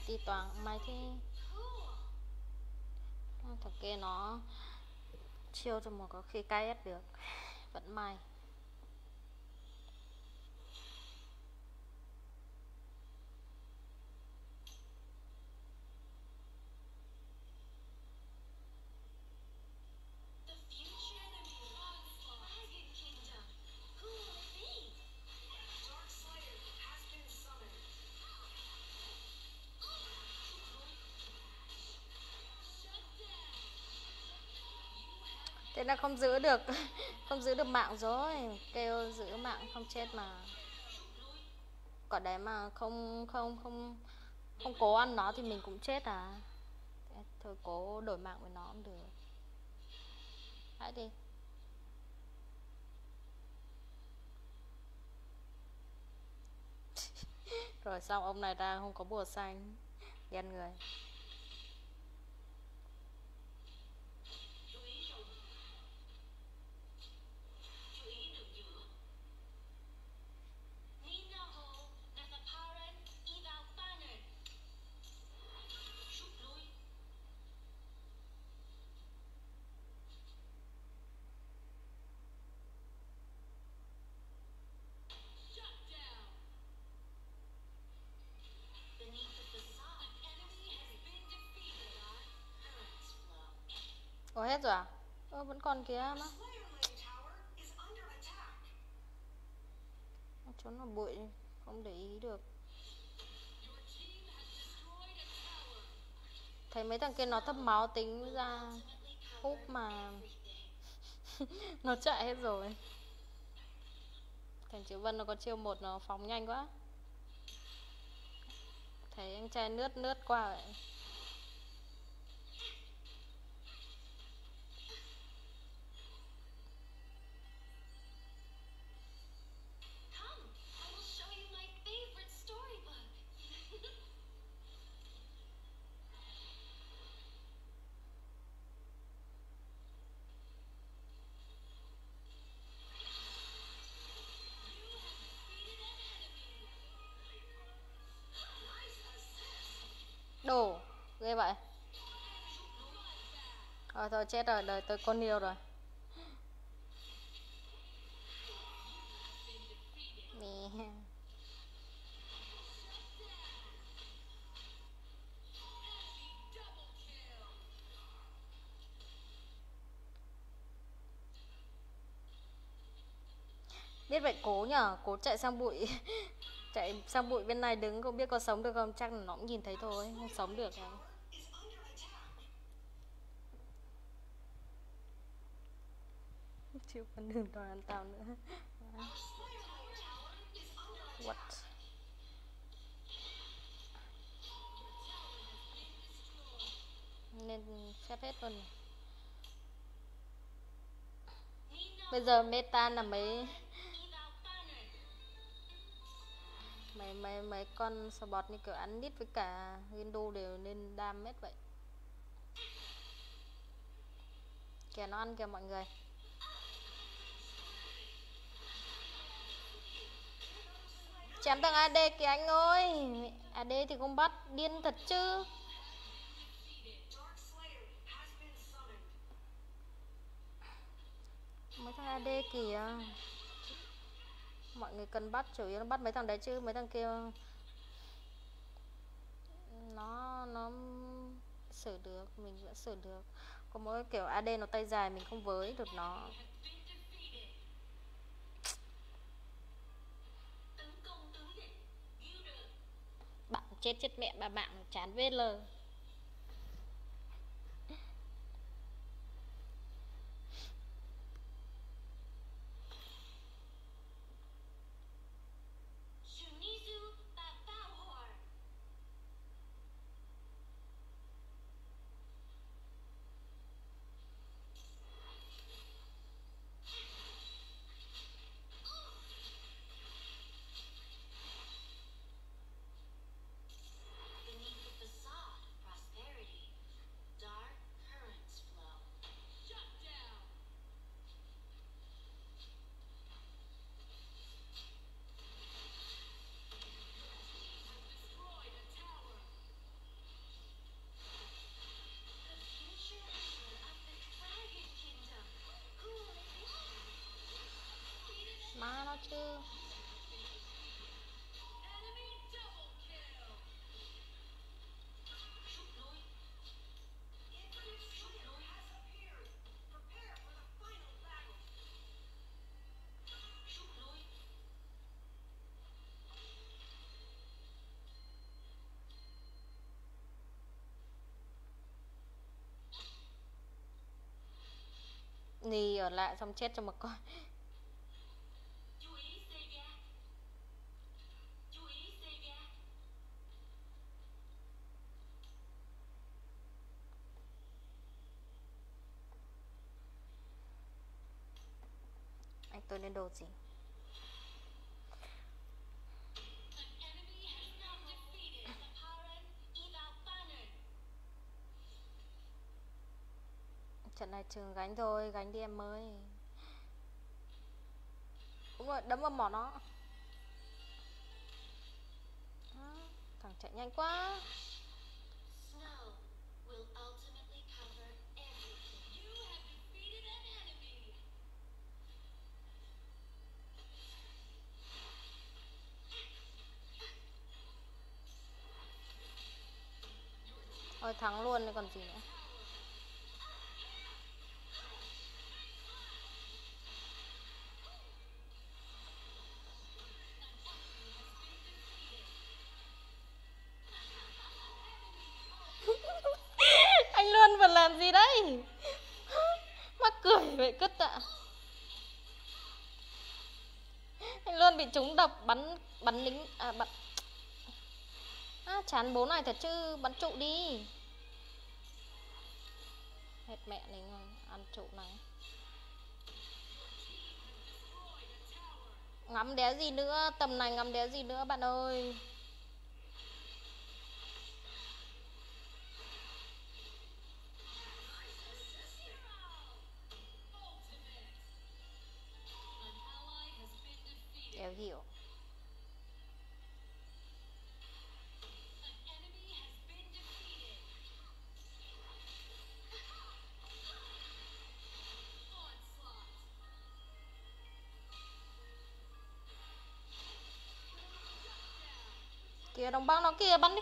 Ừ ti toàn mày thế. Thật Con kia nó chiêu cho một có khi cay hết được. Vẫn may. Thế là không giữ được, (laughs) không giữ được mạng rồi. Kêu giữ mạng không chết mà. Quả đấy mà không không không không cố ăn nó thì mình cũng chết à. Thôi cố đổi mạng với nó cũng được. Hãy đi. (laughs) Rồi xong, ông này ra không có bùa xanh. Đen người. Hết rồi à? Ơ, vẫn còn kìa mà Slayer Trốn vào bụi, không để ý được. Thấy mấy thằng kia nó thấp máu tính ra Ultimately hút mà. (laughs) Nó chạy hết rồi. Thằng chữ Vân nó có chiêu một, nó phóng nhanh quá. Thấy anh trai nướt nướt qua vậy. Rồi thôi, chết rồi, đời tôi con yêu rồi. Mẹ Biết vậy cố nhở, Cố chạy sang bụi. (laughs) Chạy sang bụi bên này đứng không biết có sống được không? Chắc là nó cũng nhìn thấy thôi, Không sống được rồi Chịu con đường đoàn ăn tao nữa What. Nên xếp hết luôn này. Bây giờ meta là mấy mấy mấy mấy con bọt như kiểu ăn nít với cả Windows đều nên đam hết vậy kìa, nó ăn kìa mọi người chém thằng AD kìa anh ơi. AD thì không bắt điên thật chứ. Mấy thằng AD kìa. Mọi người cần bắt, chủ yếu là bắt mấy thằng đấy chứ, mấy thằng kia. Nó nó xử được, mình vẫn xử được. Có mỗi kiểu AD nó tay dài, mình không với được nó. Chết chết mẹ bà bạn chán VL Nì ở lại xong chết cho mà coi, Anh tôi lên đồ gì? Trường gánh thôi Gánh đi em ơi. Đúng rồi đấm vào mỏ nó. Thằng chạy nhanh quá. Thôi thắng luôn còn gì nữa trúng độc bắn bắn lính à bắn. À, chán bố này thật chứ bắn trụ đi. Hết mẹ này rồi Ăn trụ này. Ngắm đé gì nữa Tầm này ngắm đé gì nữa bạn ơi. Kìa đồng băng nó kìa bắn đi.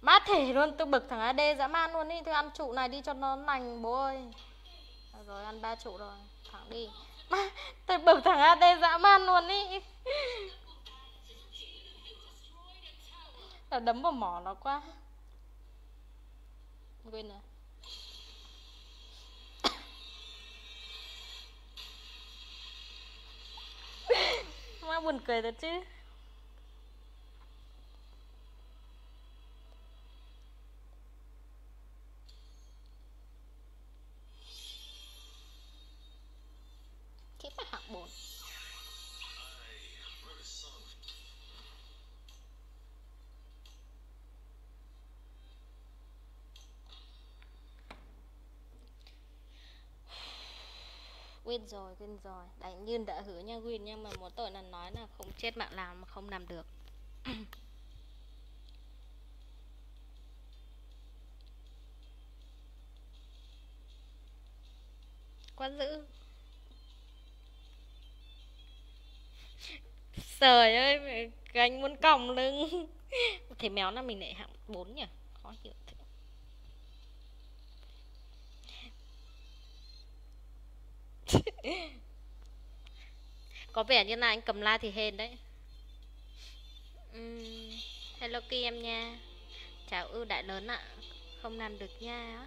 Mát thể luôn tôi bực thằng AD dã man luôn đi Tôi ăn trụ này đi cho nó lành bố ơi. Rồi, ăn ba trụ rồi Thẳng đi. Má, Tôi bực thằng AD dã man luôn đi. Là đấm vào mỏ nó quá. Quên rồi. Má buồn cười thật chứ Thế mà hạng 4 Quên rồi, quên rồi. Đại Nhiên đã hứa nha Win Nhưng mà một tội là nói là không chết mạng làm mà không làm được. (clears throat) Quá dữ (laughs) Trời ơi, gánh muốn còng lưng. (laughs) Thế méo là mình lại hạng 4 nhỉ? Khó hiểu thật có vẻ như là anh cầm la thì hên đấy. Hello kia em nha. Chào ưu đại lớn ạ. Không làm được nha.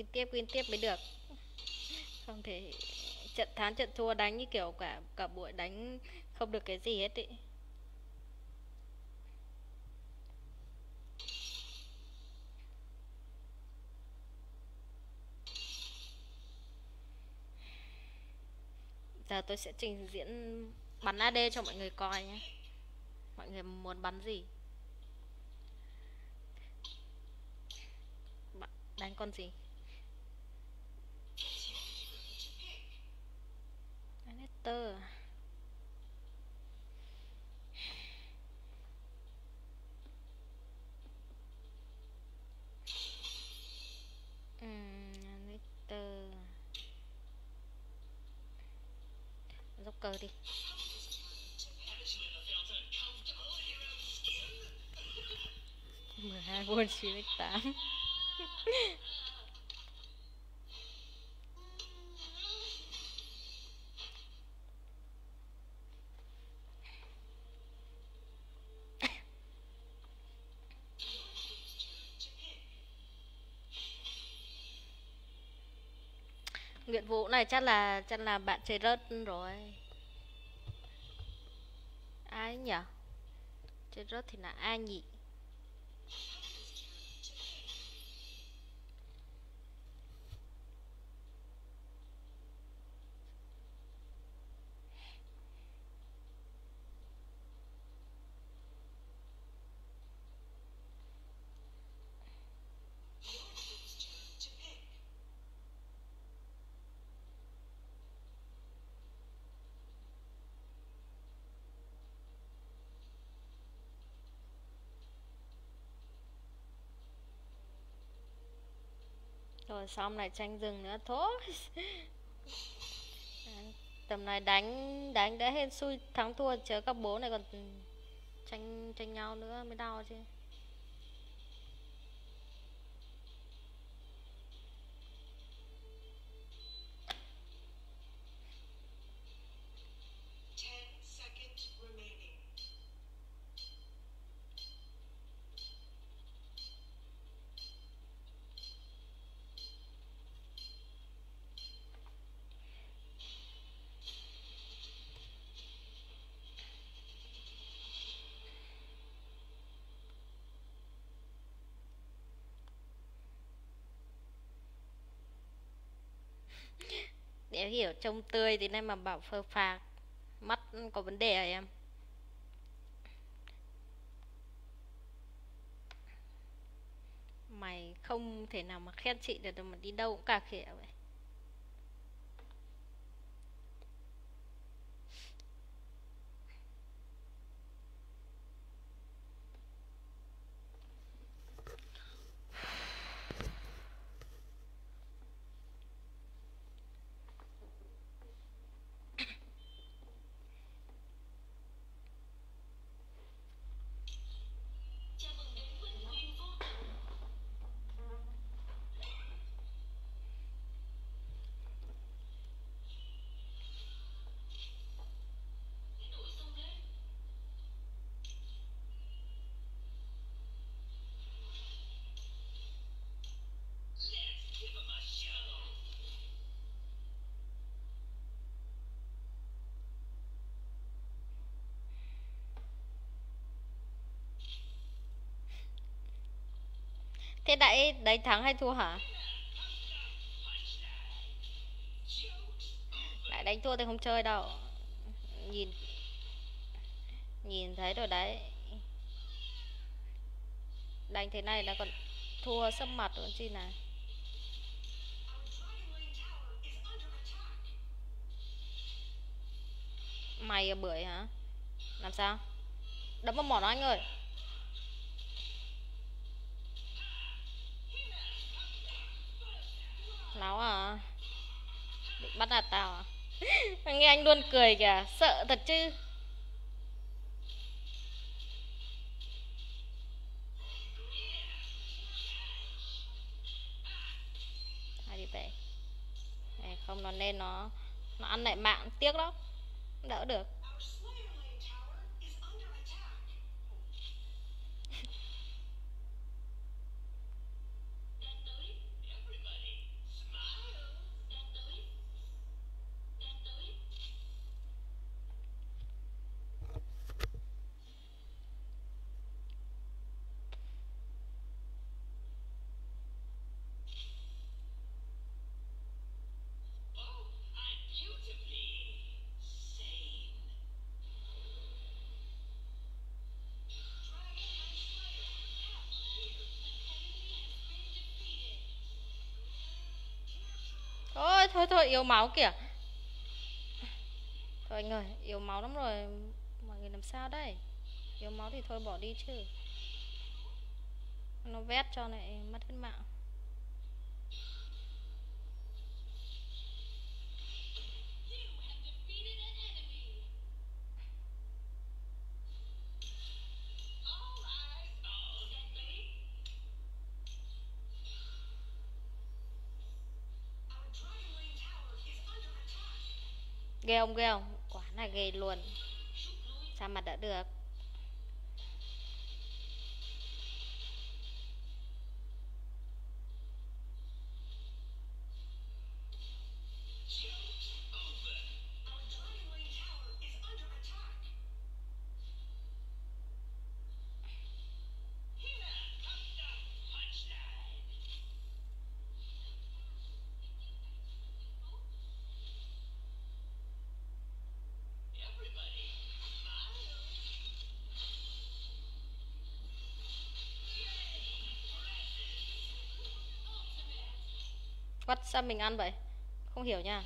Win tiếp, win tiếp mới được. Không thể trận thắng trận thua đánh như kiểu cả cả buổi đánh không được cái gì hết ý. Giờ tôi sẽ trình diễn bắn AD cho mọi người coi nhé. Mọi người muốn bắn gì? Đánh con gì? เตอร์อืมเลตเตอร์ล็อกเกอร์ดิเหมือนห้าคนชีวิตตาม vụ này chắc là chắc là bạn chơi rớt rồi. Ai nhỉ? Chơi rớt thì là ai nhỉ? Rồi xong lại tranh rừng nữa, thôi. (laughs) Tầm này đánh đánh đã hết xui, thắng thua, chớ các bố này còn tranh tranh nhau nữa mới đau chứ. Em hiểu, trông tươi thì nên mà bảo phơ phạc, mắt có vấn đề à em? Mày không thể nào mà khen chị được đâu mà đi đâu cũng cà khịa vậy. Thế đấy đấy thắng hay thua hả? Lại đánh thua thì không chơi đâu. Nhìn. Nhìn thấy rồi đấy. Đánh thế này là còn thua sấp mặt luôn chi này mày bưởi hả? Làm sao? Đấm vào mỏ nó anh ơi. Láo à? Định bắt nạt tao à? (laughs) Nghe anh luôn cười kìa, sợ thật chứ? Hai đi về? Không, nó nên nó nó ăn lại mạng, tiếc lắm. Đỡ được. Thôi yếu máu kìa. Thôi anh ơi yếu máu lắm rồi, mọi người làm sao đây? Yếu máu thì thôi bỏ đi chứ. Nó vét cho này mất hết mạng. Ghê không ghê không quả là ghê luôn. Sao mà đã được? Sao mình ăn vậy? Không hiểu nha.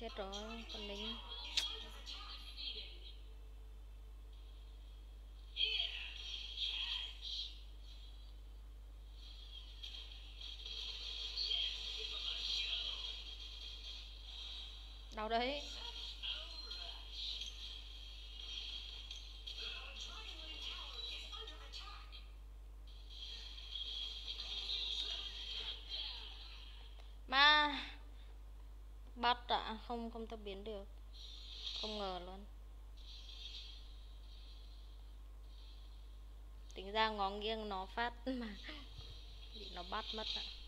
Chết rồi con lính. Đâu đấy. Không không tập biến được không ngờ luôn tính ra ngó nghiêng nó phát (laughs) mà bị nó bắt mất ạ à.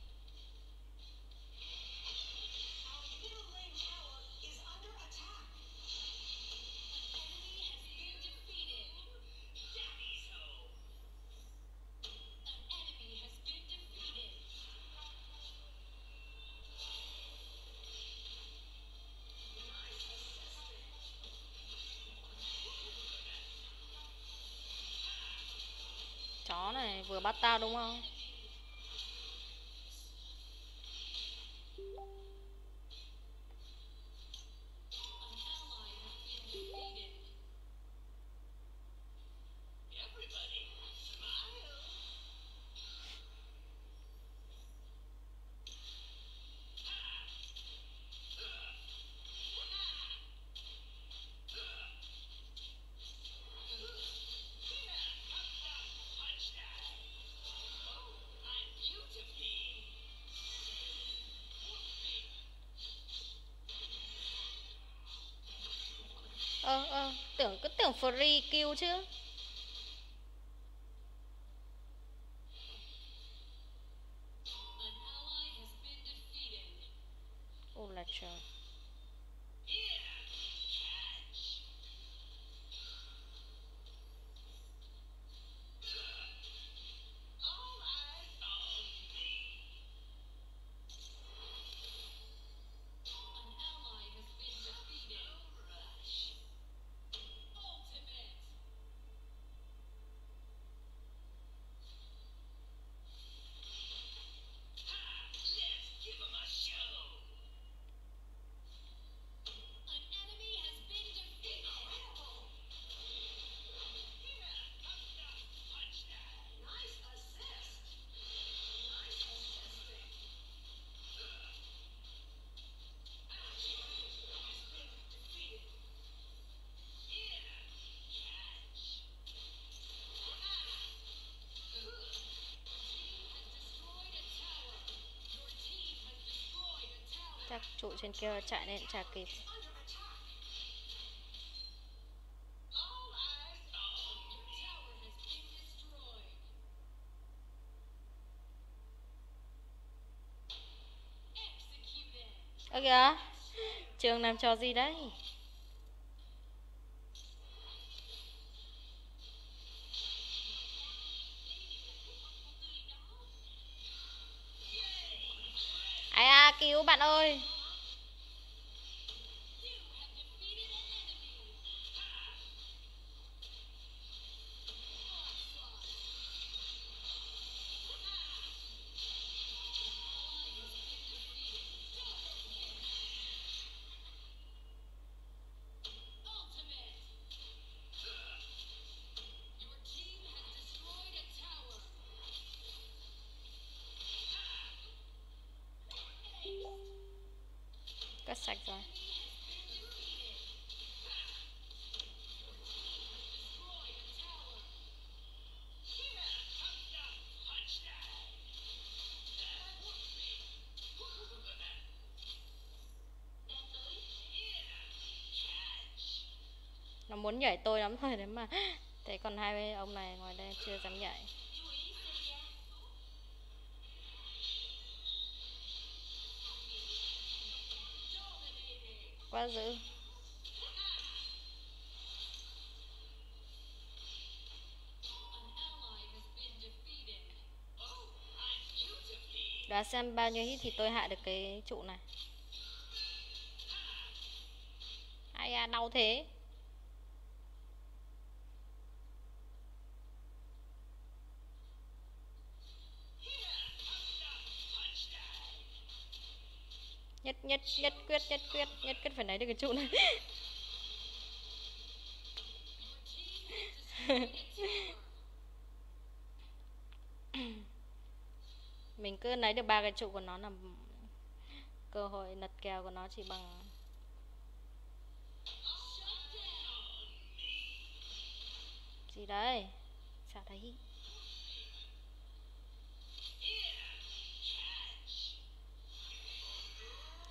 Bắt tao đúng không? Free kill chứ? Trụ trên kia chạy nên chả kịp. Ơ kìa trường làm trò gì đấy? Muốn nhảy tôi lắm thôi đấy mà (gasps) thế còn hai ông này ngoài đây chưa dám nhảy. Quá dữ. Đoán xem bao nhiêu hit thì tôi hạ được cái trụ này. Ai à đau thế. Nhất nhất quyết nhất quyết nhất quyết phải lấy được cái trụ này. (laughs) Mình cứ lấy được ba cái trụ của nó là cơ hội lật kèo của nó chỉ bằng gì đấy sao thấy.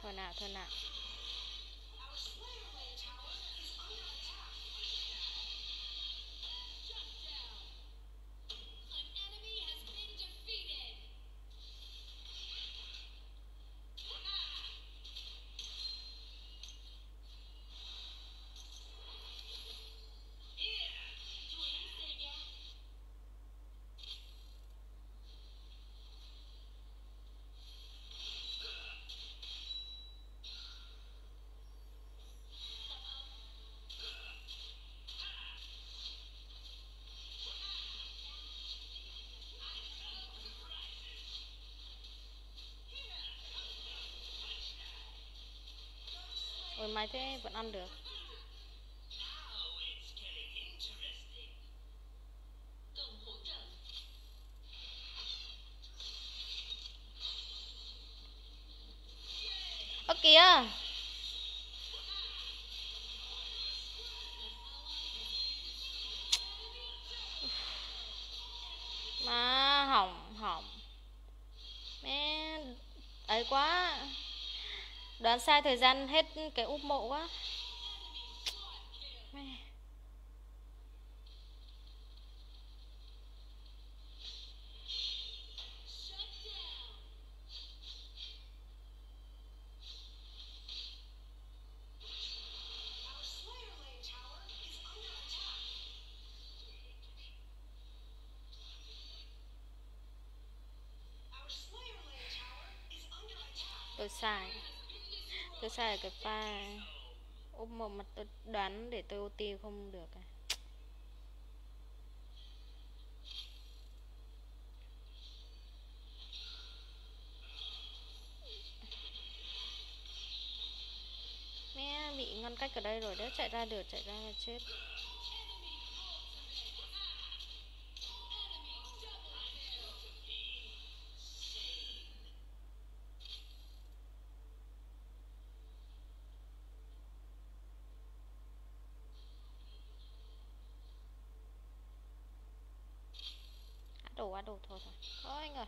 Thôi nào thôi nào An ôi thế vẫn ăn được. Sai thời gian hết cái úp mộ quá tôi sai cái pha úp một mà tôi đoán để tôi OT không được à. Mẹ, bị ngăn cách ở đây rồi đó chạy ra được, chạy ra là chết. Đồ thôi thôi. Thôi anh ơi.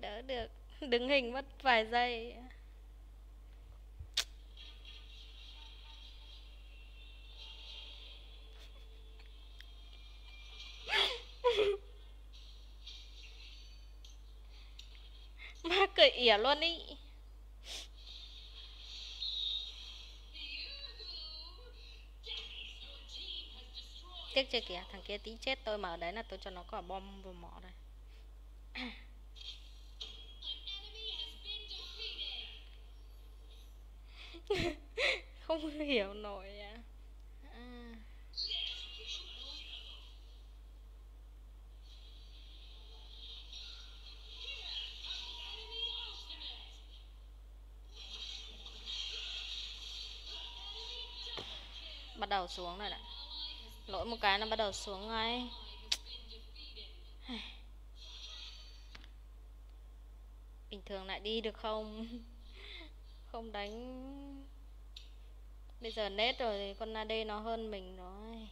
Đỡ được. Đứng hình mất vài giây. (laughs) Ma cười ỉa luôn ý. Tiếc chưa kìa, thằng kia tí chết tôi mà ở đấy là tôi cho nó quả bom vừa mỏ đây. (clears throat) không hiểu nổi à. à. bắt đầu xuống rồi đấy lỗi một cái nó bắt đầu xuống ngay bình thường lại đi được không không đánh. Bây giờ nét rồi thì con AD nó hơn mình rồi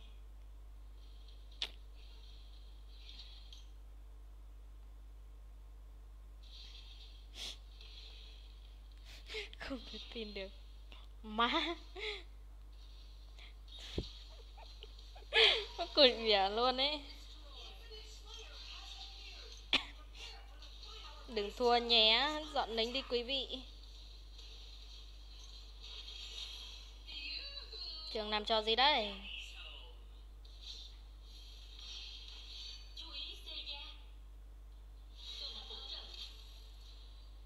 (laughs) không thể tin được. Má. (laughs) Nó cười mỉa luôn ấy. Đừng thua nhé. Dọn lính đi quý vị. Trường làm cho gì đấy?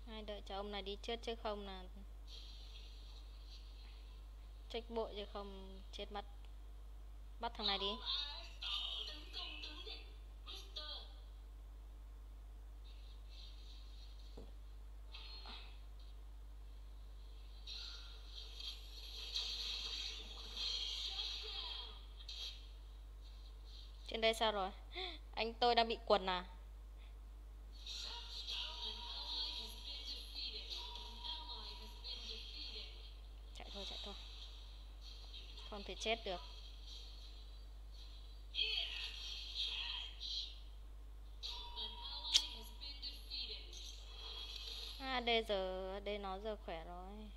Ai, đợi cho ông này đi chết chứ không là trách bội chứ không chết mất bắt thằng này đi. Đây sao rồi? Anh tôi đang bị quần à? Chạy thôi chạy thôi. Không thể chết được. À đây giờ, đây nó giờ khỏe rồi.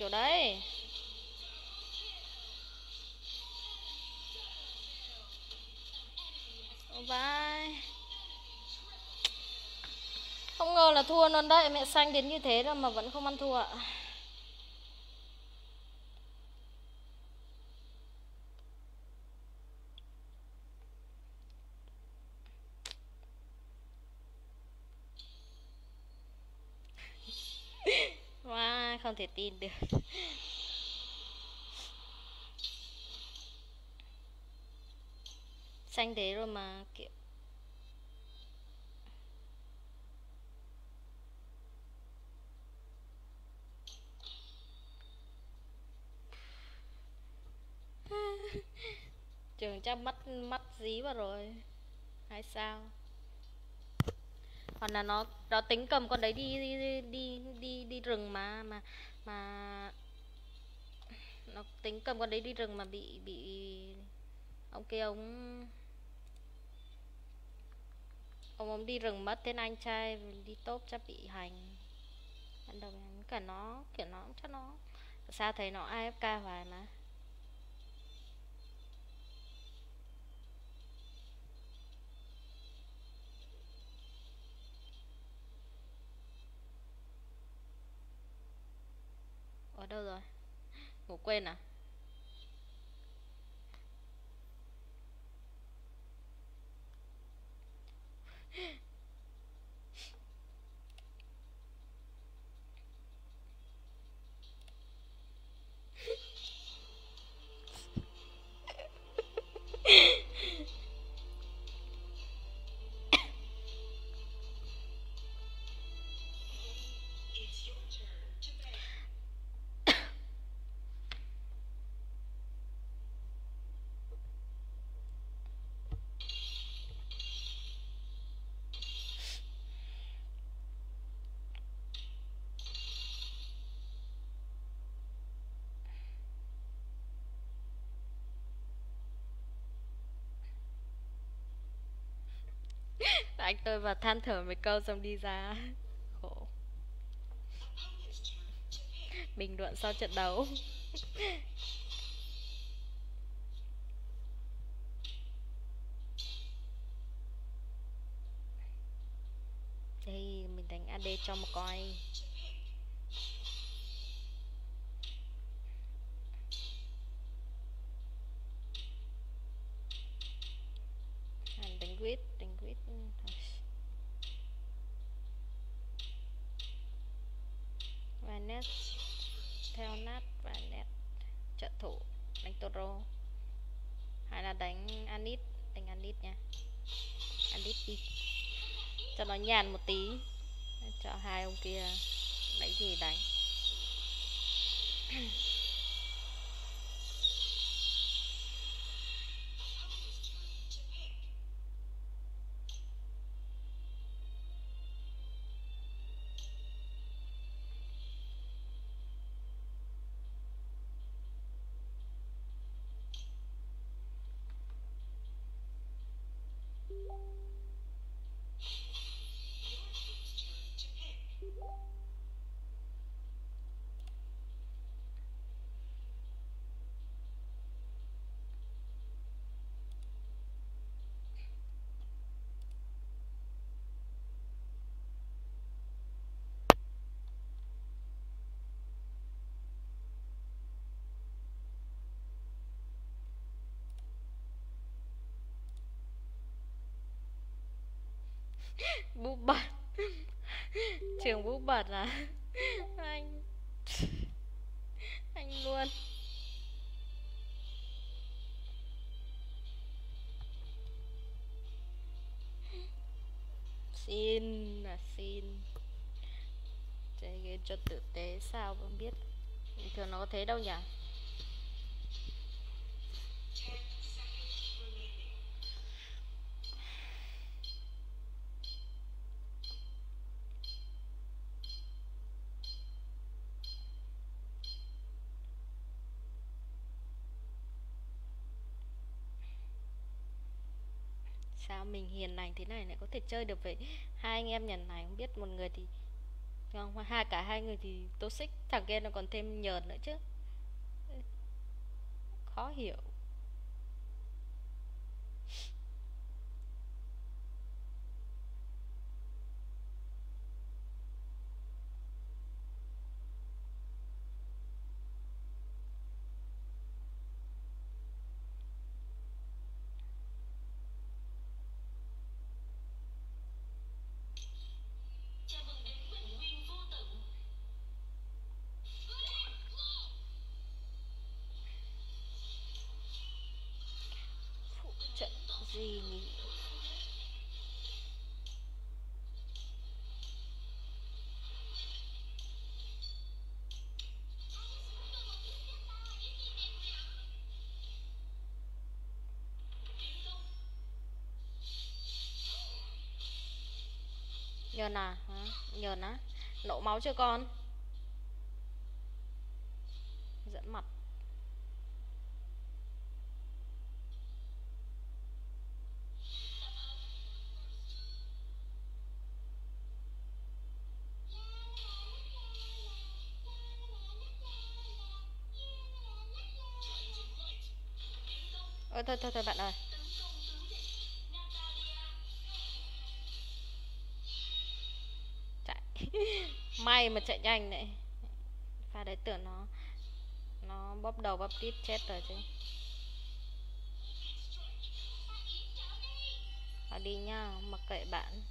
Kiểu đấy. Vai. Không ngờ là thua luôn đấy mẹ xanh đến như thế rồi mà vẫn không ăn thua ạ. (laughs) Wow, không thể tin được Xanh thế rồi mà kiểu Trường chắc mắt mắt dí vào rồi. Hay sao? Còn là nó nó tính cầm con đấy đi đi đi đi đi, đi rừng mà mà mà nó tính cầm con đấy đi rừng mà bị bị ông kia ông ông ông đi rừng mất tên anh trai đi tốt chắc bị hành. Ban đầu cả nó kiểu nó chắc nó. Sao thấy nó AFK hoài mà ở đâu rồi? Ngủ quên à (laughs) anh tôi vào than thở mấy câu xong đi ra. Khổ. Bình luận sau trận đấu. Đây, mình đánh AD cho một coi To pick. Hành đánh quýt đánh quýt ừ, thôi. và nét theo nát và nét trợ thủ đánh toro hay là đánh anit đánh anit nha anit đi cho nó nhàn một tí cho hai ông kia đánh gì đánh Opponent's turn to pick. Your team's turn to pick bút bật trường bút bật à anh. Anh luôn. Xin là xin. Chơi game cho tử tế sao không biết? Thường nó có thế đâu nhỉ Ten seconds remaining. sao mình hiền lành thế này lại có thể chơi được với hai anh em nhà này. Không biết một người thì không hai, cả hai người thì toxic. Thằng kia nó còn thêm nhờn nữa chứ. Khó hiểu. nhờn à? Ừ, nhờn á. Nổ máu chưa con? Dẫn mặt. Ờ, thôi thôi thôi bạn mà chạy nhanh đấy, pha đấy tưởng nó nó bóp đầu bóp tít chết rồi chứ. Vào đi nha mặc kệ bạn.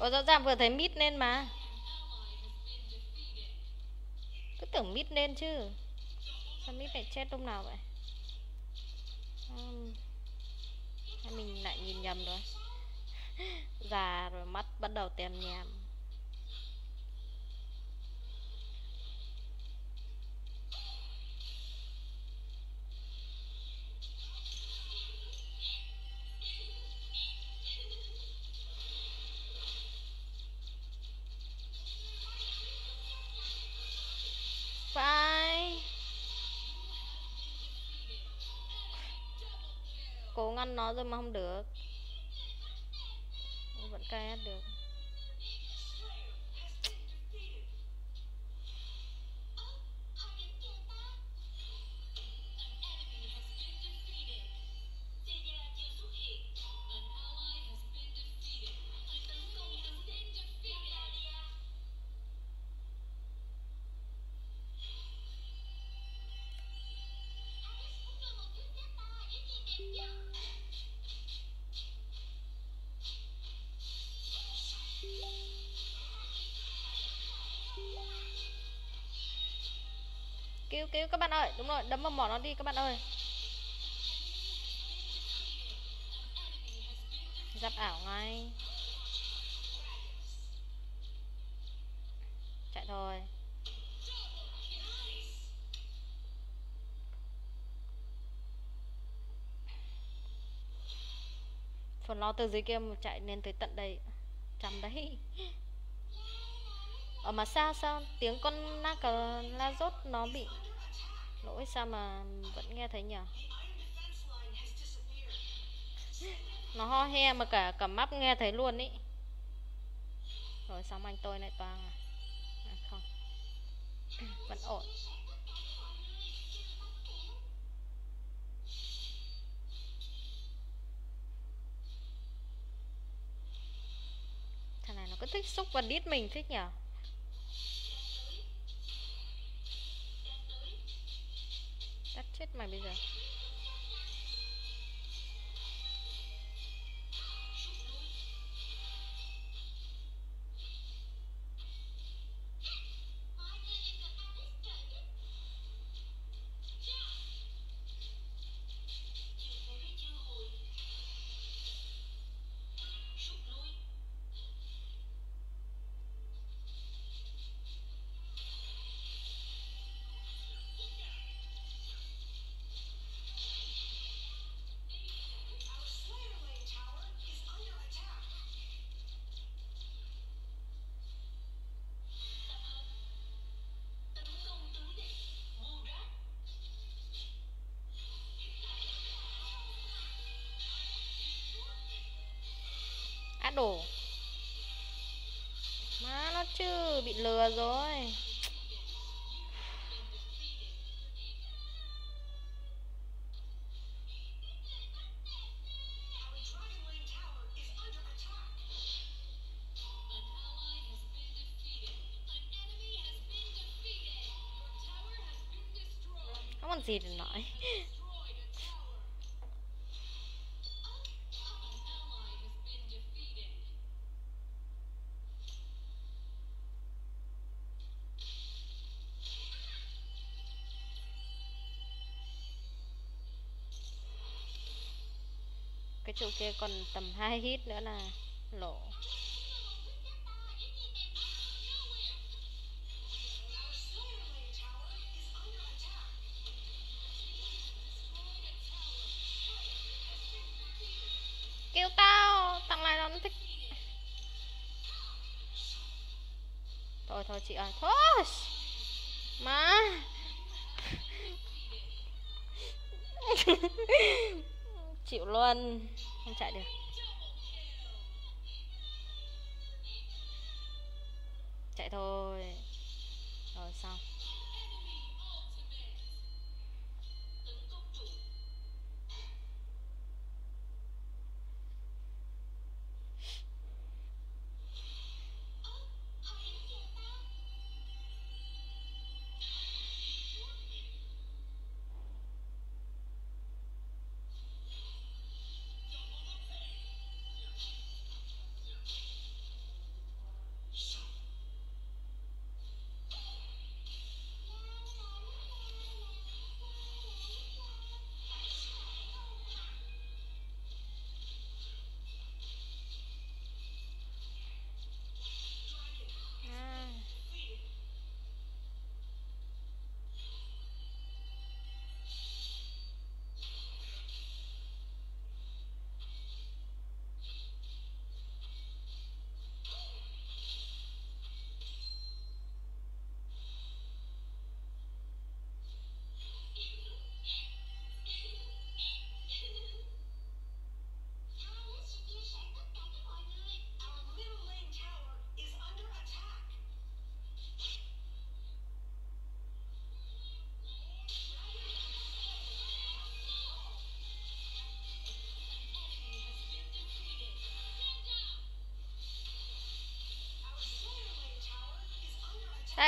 Ồ rõ ràng vừa thấy mít lên mà. Cứ tưởng mít lên chứ. Sao mít lại chết lúc nào vậy? Um, Hay mình lại nhìn nhầm rồi. (laughs) Già rồi mắt bắt đầu tèm nhèm. Nó rồi mà không được. Vẫn cay hết được. Cứu cứu các bạn ơi. Đúng rồi, đấm vào mỏ nó đi các bạn ơi. Giáp ảo ngay. Chạy thôi. Phần lo từ dưới kia mà chạy lên tới tận đây. Chăm đấy. Ở mà sao sao tiếng con na cờ, la rốt nó bị lỗi sao mà vẫn nghe thấy nhỉ nó ho he mà cả cả mắt nghe thấy luôn ý. Rồi xong anh tôi lại toàn à, à không. (clears throat) Vẫn ổn. Thằng này nó cứ thích xúc và đít mình thích nhở? Chết mày bây giờ đổ. Má nó chứ bị lừa rồi. Không còn gì để nói? Chỗ kia còn tầm 2 hit nữa là lộ. Kêu tao, tặng lại nó thích. Thôi thôi chị ơi. Thôi. Má. (laughs) Chịu luôn không chạy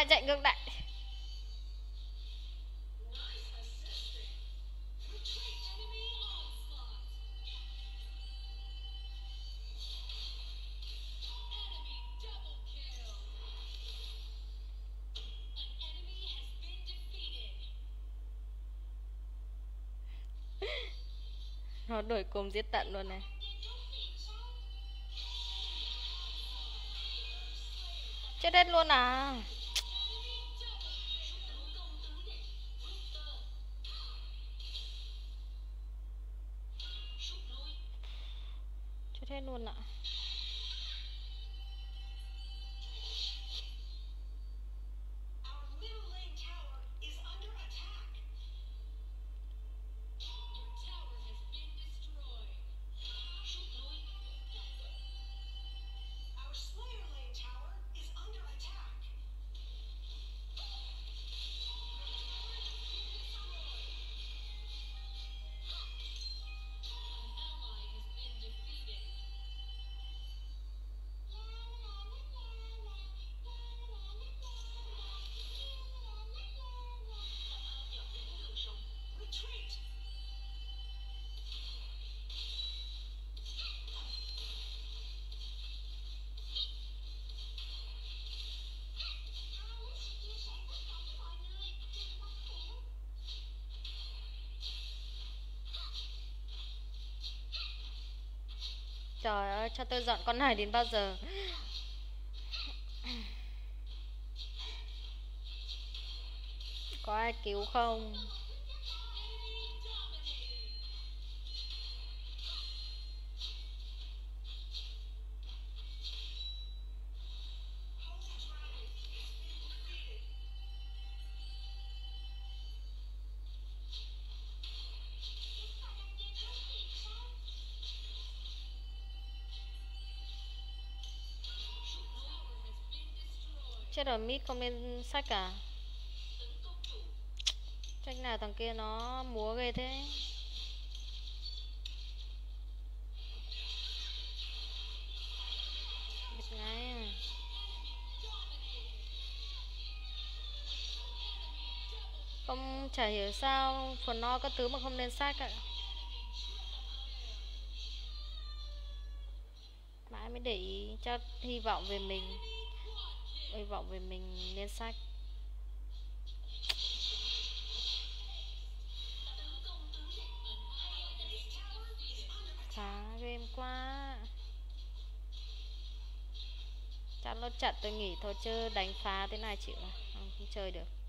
chạy ngược been (laughs) nó đổi cùng giết tận luôn này. Chết hết luôn à? Trời ơi cho tôi dọn con này đến bao giờ? Có ai cứu không? Chết rồi mít không lên sách à? Trách nào thằng kia nó múa ghê thế. Biết ngay à. không chả hiểu sao phần no các thứ mà không lên sách ạ. Mãi mới để ý cho hy vọng về mình hy vọng về mình lên sách. Phá game quá. Chặt lốt chặn tôi nghỉ thôi chứ đánh phá thế này chịu không chơi được.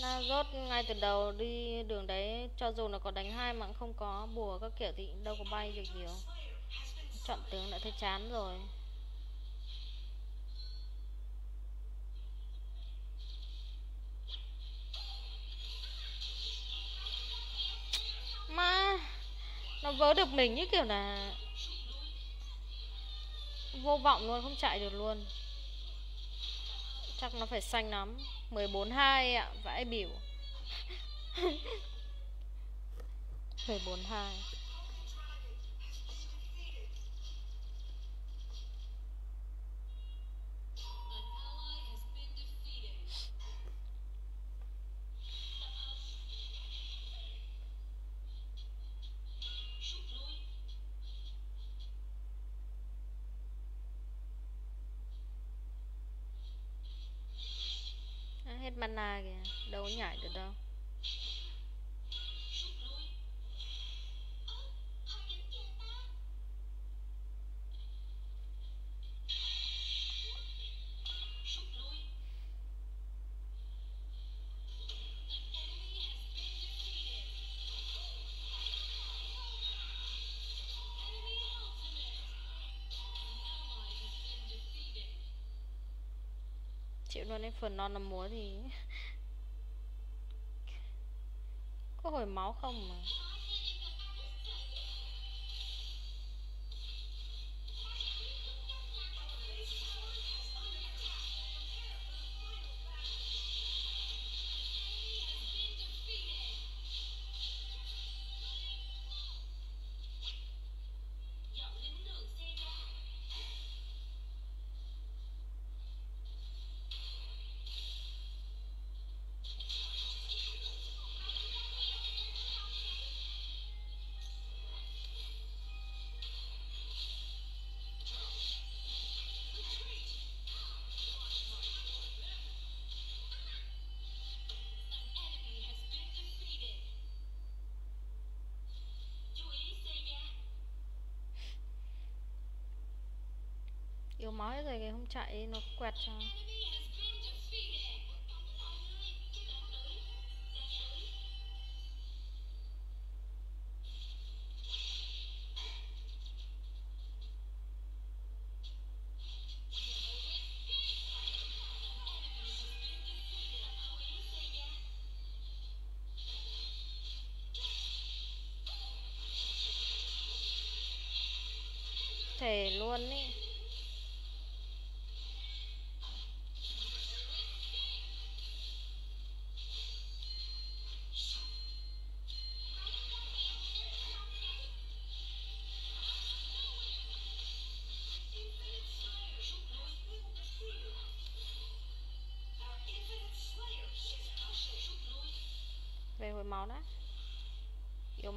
Defeated. Na rốt ngay từ đầu đi đường đấy, cho dù là có đánh hai mà cũng không có, bùa các kiểu thì đâu có bay được nhiều. Chọn tướng đã thấy chán rồi. Mà nó vớ được mình như kiểu là vô vọng luôn, không chạy được luôn. Chắc nó phải xanh lắm. 14 2 ạ vãi biểu. (laughs) 14 2 banana kìa đâu có nhảy được đâu. Chịu luôn đấy phần non là múa thì (laughs) có hồi máu không mà. nhiều máu rồi cái không chạy nó quẹt cho. Thể luôn ý.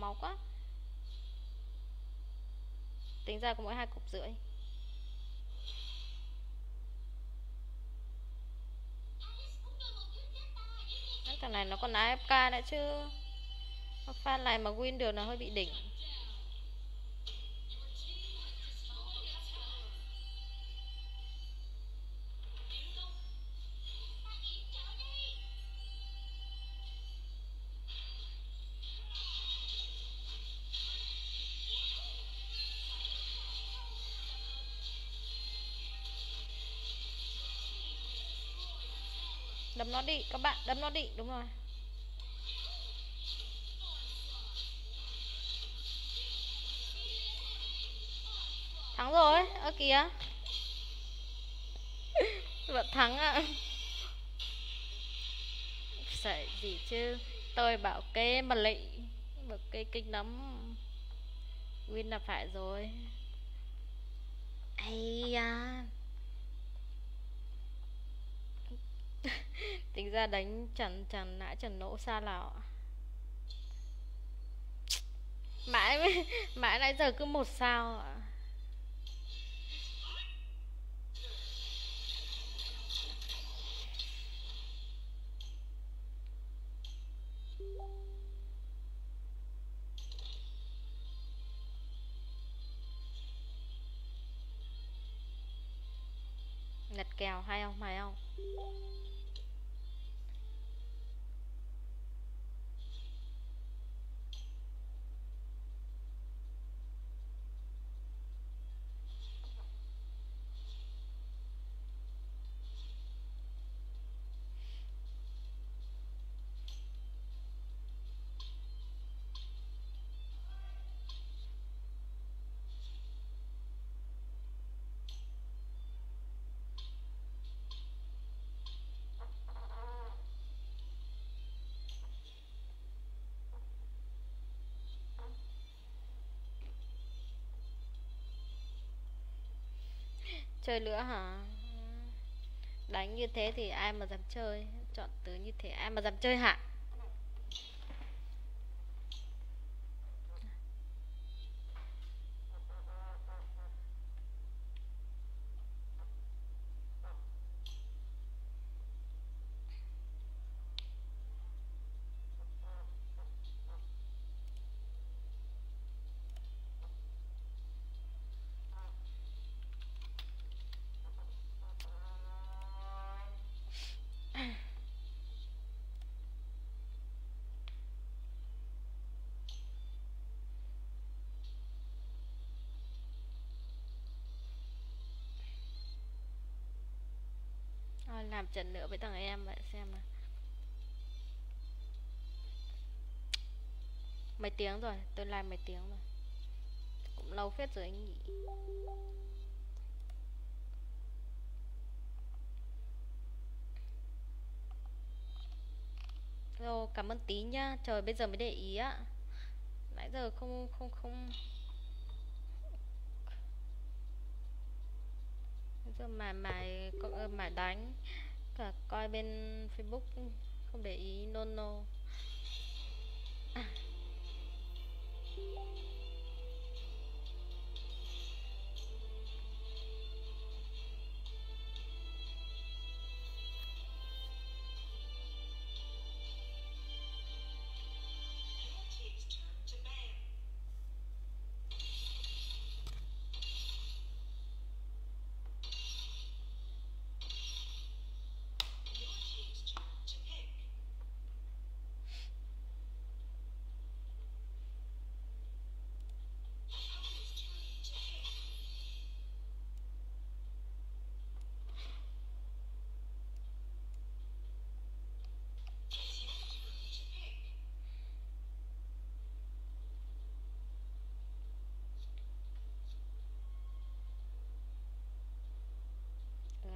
Máu quá. Tính ra có mỗi hai cục rưỡi. Thằng này nó còn AFK nữa chứ. Pha này mà win được là hơi bị đỉnh. Nó đi, các bạn Đấm nó đi, Đúng rồi. Thắng rồi, Ơ, kìa. (laughs) Vẫn thắng ạ. Sợ gì chứ? Tôi bảo kê mà lị Bảo kê kinh lắm. Win là phải rồi. Ai da. (laughs) Tính ra đánh chẳng chẳng nã chẳng nỗ xa lào ạ. Mãi (laughs) Mãi nãy giờ cứ một sao ạ. Lật kèo hay không hay không? Chơi nữa hả? Đánh như thế thì ai mà dám chơi? Chọn tướng như thế, ai mà dám chơi hả? Thôi làm trận nữa với thằng em vậy xem nào. Mấy tiếng rồi, tôi làm mấy tiếng rồi. Cũng lâu phết rồi anh nhỉ. Rồi, cảm ơn tí nhá. Trời, bây giờ mới để ý á. Nãy giờ không, không, không. Bây mà mày co- ờ, đánh cả coi bên Facebook không để ý nono no à.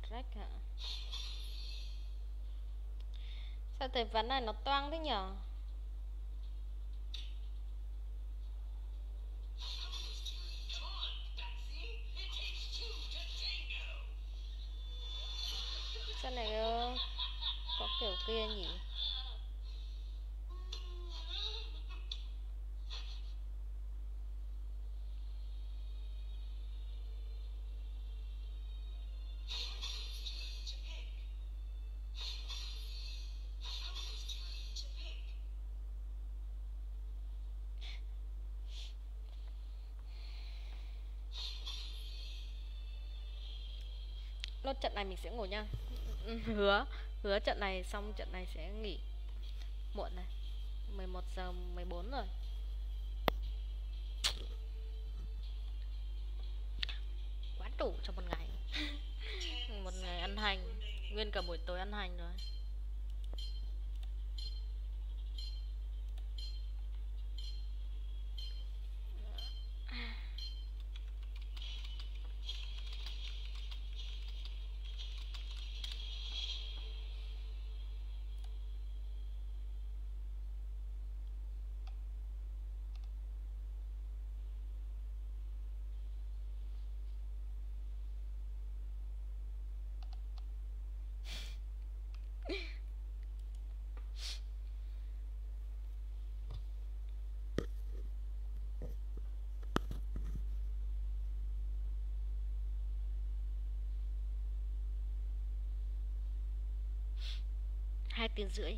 Rách hả? Sao thời vấn này nó toang thế nhở? Lốt trận này mình sẽ ngủ nha. Hứa hứa trận này xong trận này sẽ nghỉ. Muộn này 11 giờ 14 rồi. Quá đủ cho một ngày. (laughs) Một ngày ăn hành. Nguyên cả buổi tối ăn hành rồi hai tiếng rưỡi.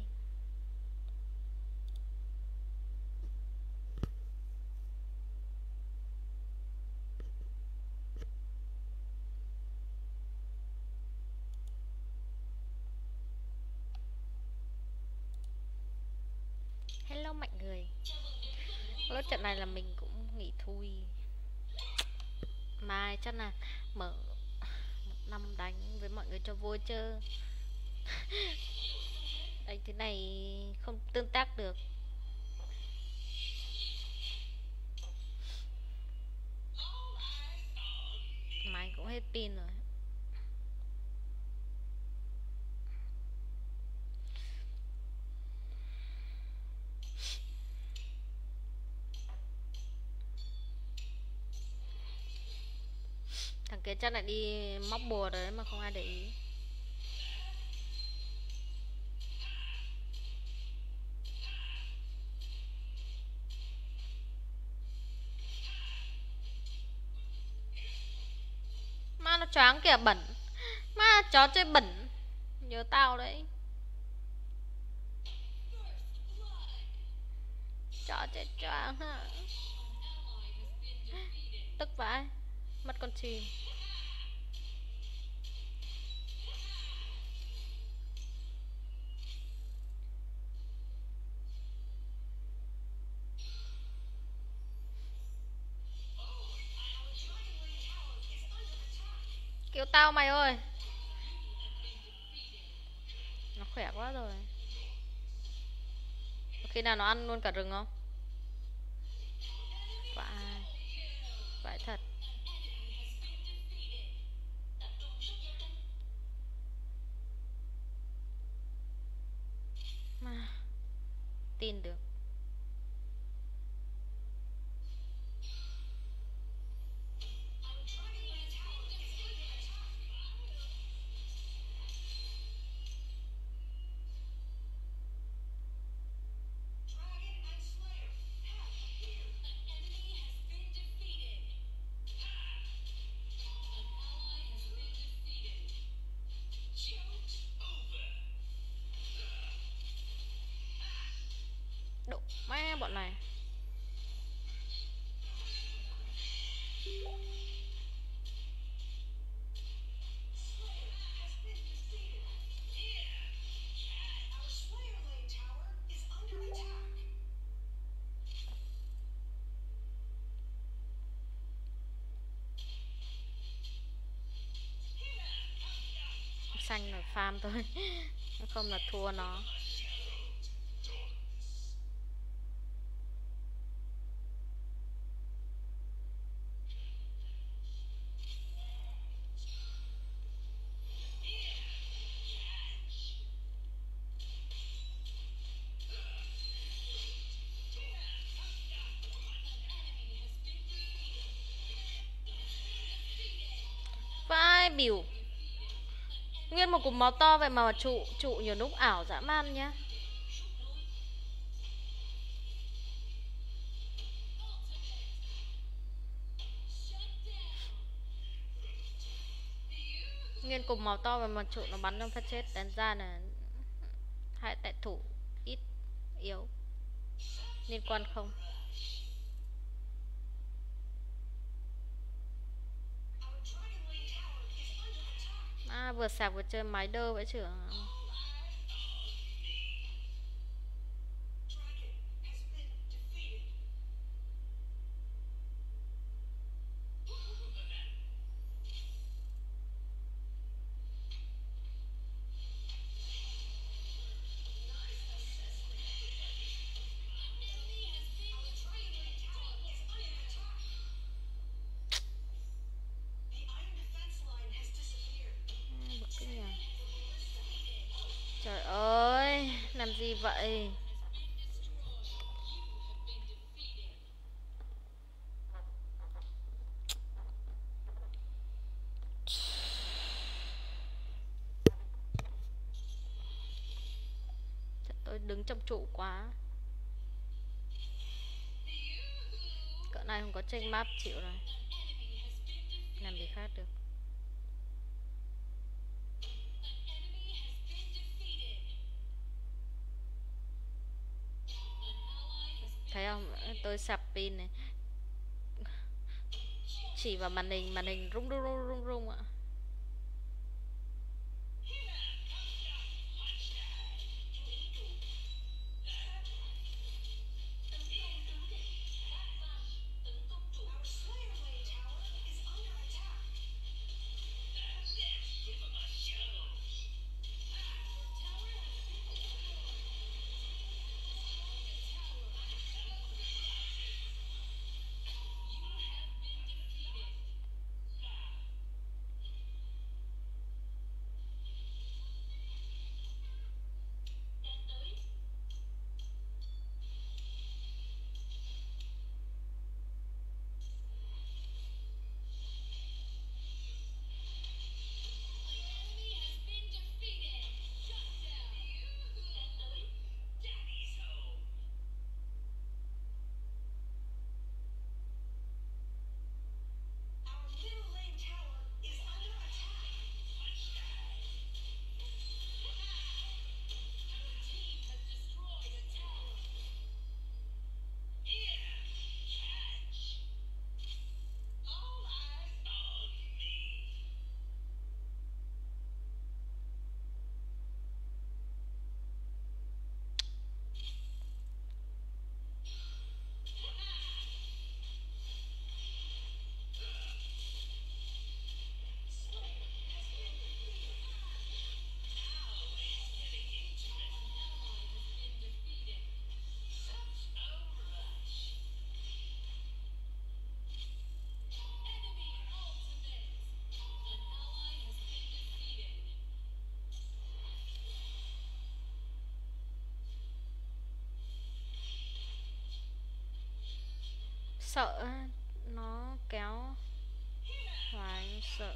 Hello mọi người. Lốt trận này là mình cũng nghỉ thui. Mai chắc là mở năm đánh với mọi người cho vui chứ. (laughs) đánh thế này không tương tác được. Máy cũng hết pin rồi. Thằng kia chắc lại đi móc bùa rồi đấy mà không ai để ý. Kìa, bẩn. Ma chó chơi bẩn. Nhớ tao đấy. Chó chơi choáng hả tức vãi. Mất con chim. Tao, mày ơi. Nó khỏe quá rồi. Khi nào nó ăn luôn cả rừng không? Vãi Vãi thật. Mà, Tin được. Xanh là farm thôi. (laughs) Không là thua nó. Cùng máu to vậy mà trụ trụ nhiều lúc ảo dã man nhá. Nguyên cùng màu to và mặt trụ nó bắn trong phát chết, đánh ra là hại tại thủ, ít, yếu. Liên quan không? Vừa sạc vừa chơi máy đơ vậy trưởng tranh map chịu rồi. Làm gì khác được. Thấy không? Tôi sạc pin này. Chỉ vào màn hình màn hình rung rung rung rung rung ạ. Sợ nó kéo hoài sợ.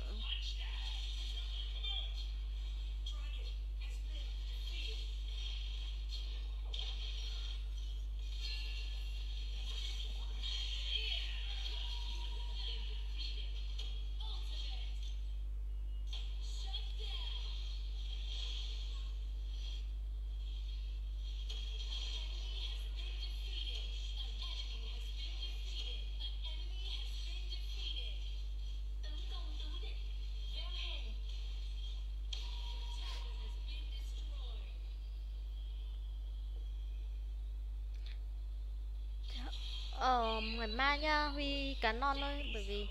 Ờ ngày mai nha huy cá non thôi bởi vì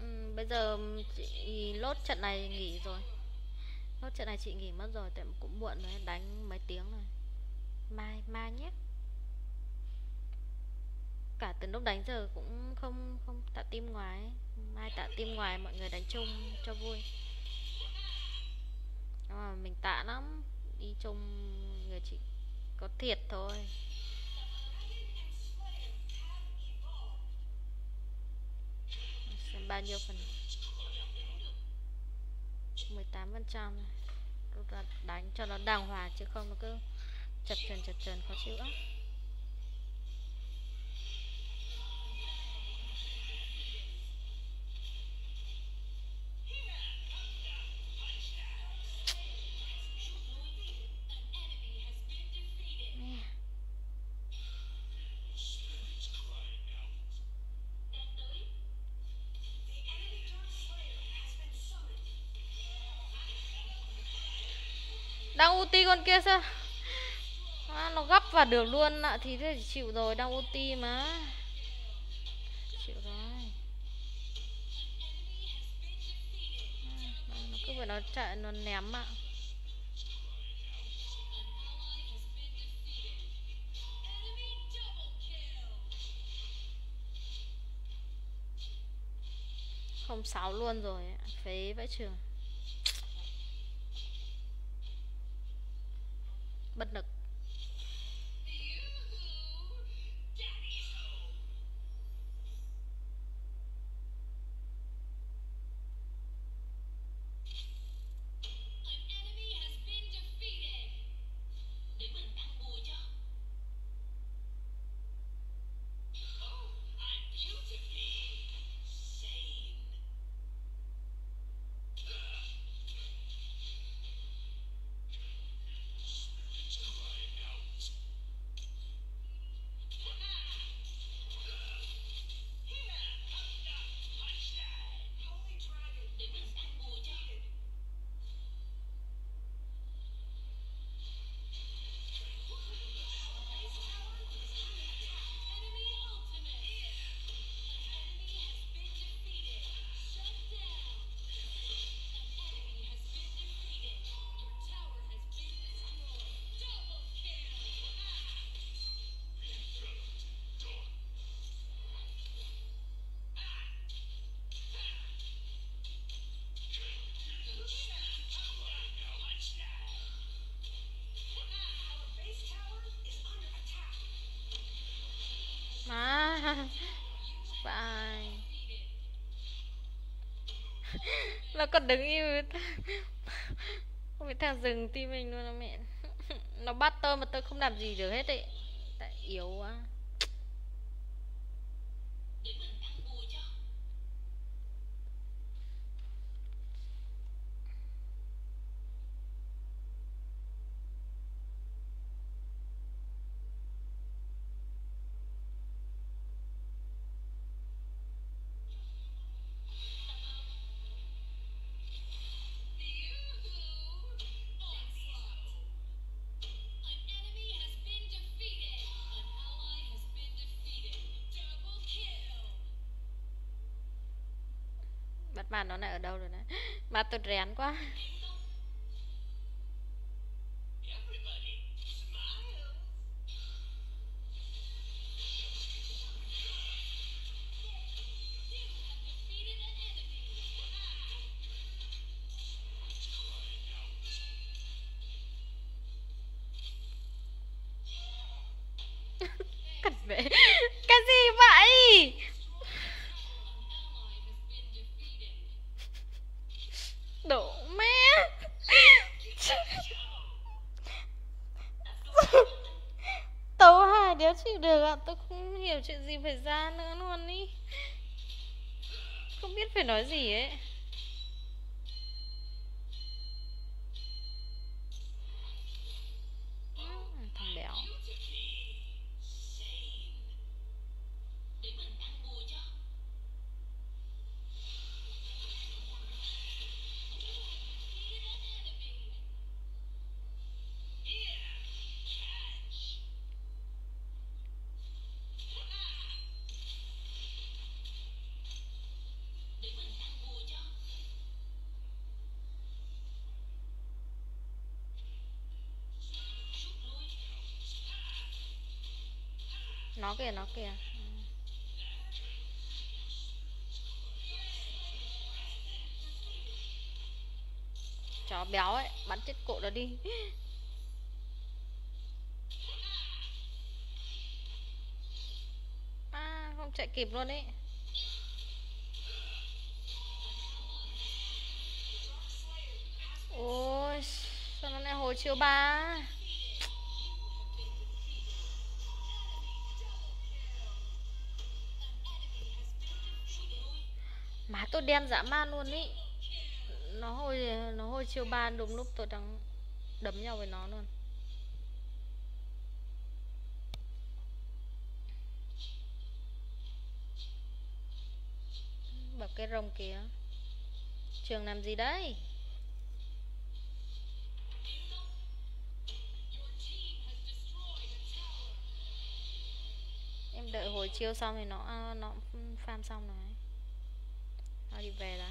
um, bây giờ chị lốt trận này nghỉ rồi. Lốt trận này chị nghỉ mất rồi tại cũng muộn rồi đánh mấy tiếng rồi. Mai mai nhé. Cả từ lúc đánh giờ cũng không không tạ tim ngoài ấy. mai tạ tim ngoài mọi người đánh chung cho vui. Nhưng mà mình tạ lắm đi chung người chỉ có thiệt thôi. Dragon bao nhiêu phần? 18 phần trăm. Đánh cho nó đàng hoàng chứ không nó cứ chập trần chập trần khó chịu lắm. Con kia sao? À, nó gấp vào được luôn ạ thì thế thì chịu rồi đang ulti mà. Chịu rồi. À, nó cứ vừa nó chạy nó ném ạ. Không sáu luôn rồi phế vãi trường bất lực. Nó còn đứng im không biết thằng rừng tim mình luôn đó mẹ. Nó bắt tôi mà tôi không làm gì được hết ấy. Tại yếu quá. Tôi rén quá. Chuyện gì phải ra nữa luôn ý. Không biết phải nói gì ấy. Nó kìa nó kìa. Chó béo ấy, Bắn chết cổ nó đi. (laughs) À không chạy kịp luôn ấy. Ôi, sao nó lại hồi chiều ba? Tôi đen dã man luôn ý. Nó hồi nó hồi chiều ba đúng lúc tôi đang đấm nhau với nó luôn. Bật cái rồng kìa trường làm gì đấy? Em đợi hồi chiêu xong thì nó à, nó farm xong rồi nó đi về rồi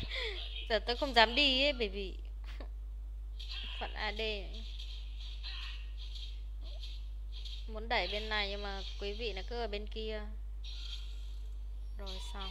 (laughs) giờ tôi không dám đi ấy, bởi vì (laughs) phận AD muốn đẩy bên này nhưng mà quý vị là cứ ở bên kia. Rồi xong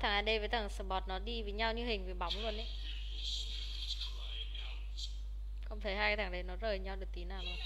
thằng AD với thằng Sport nó đi với nhau như hình với bóng luôn ấy. Không thấy hai cái thằng đấy nó rời nhau được tí nào luôn.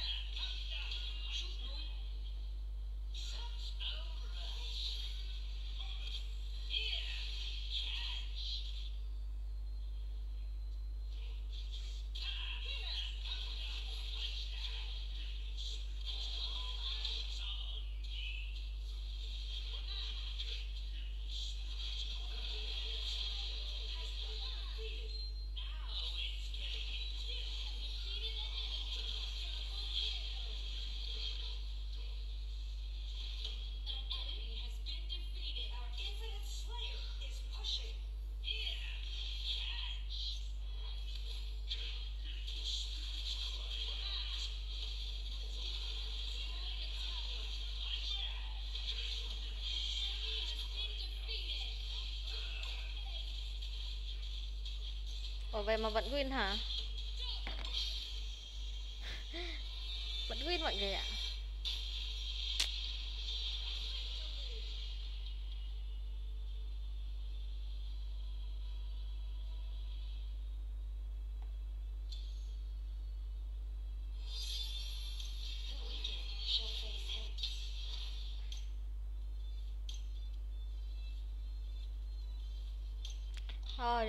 Ủa vậy mà vẫn win hả? (laughs) Vẫn win mọi người ạ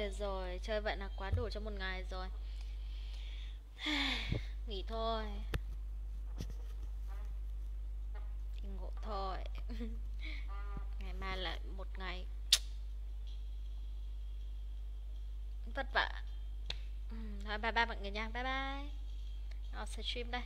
được rồi, chơi vậy là quá đủ cho một ngày rồi. (sighs) Nghỉ thôi. Thì ngộ thôi. (laughs) Ngày mai là một ngày. Vất vả. Thôi bye bye mọi người nha, bye bye. Ờ, stream đây.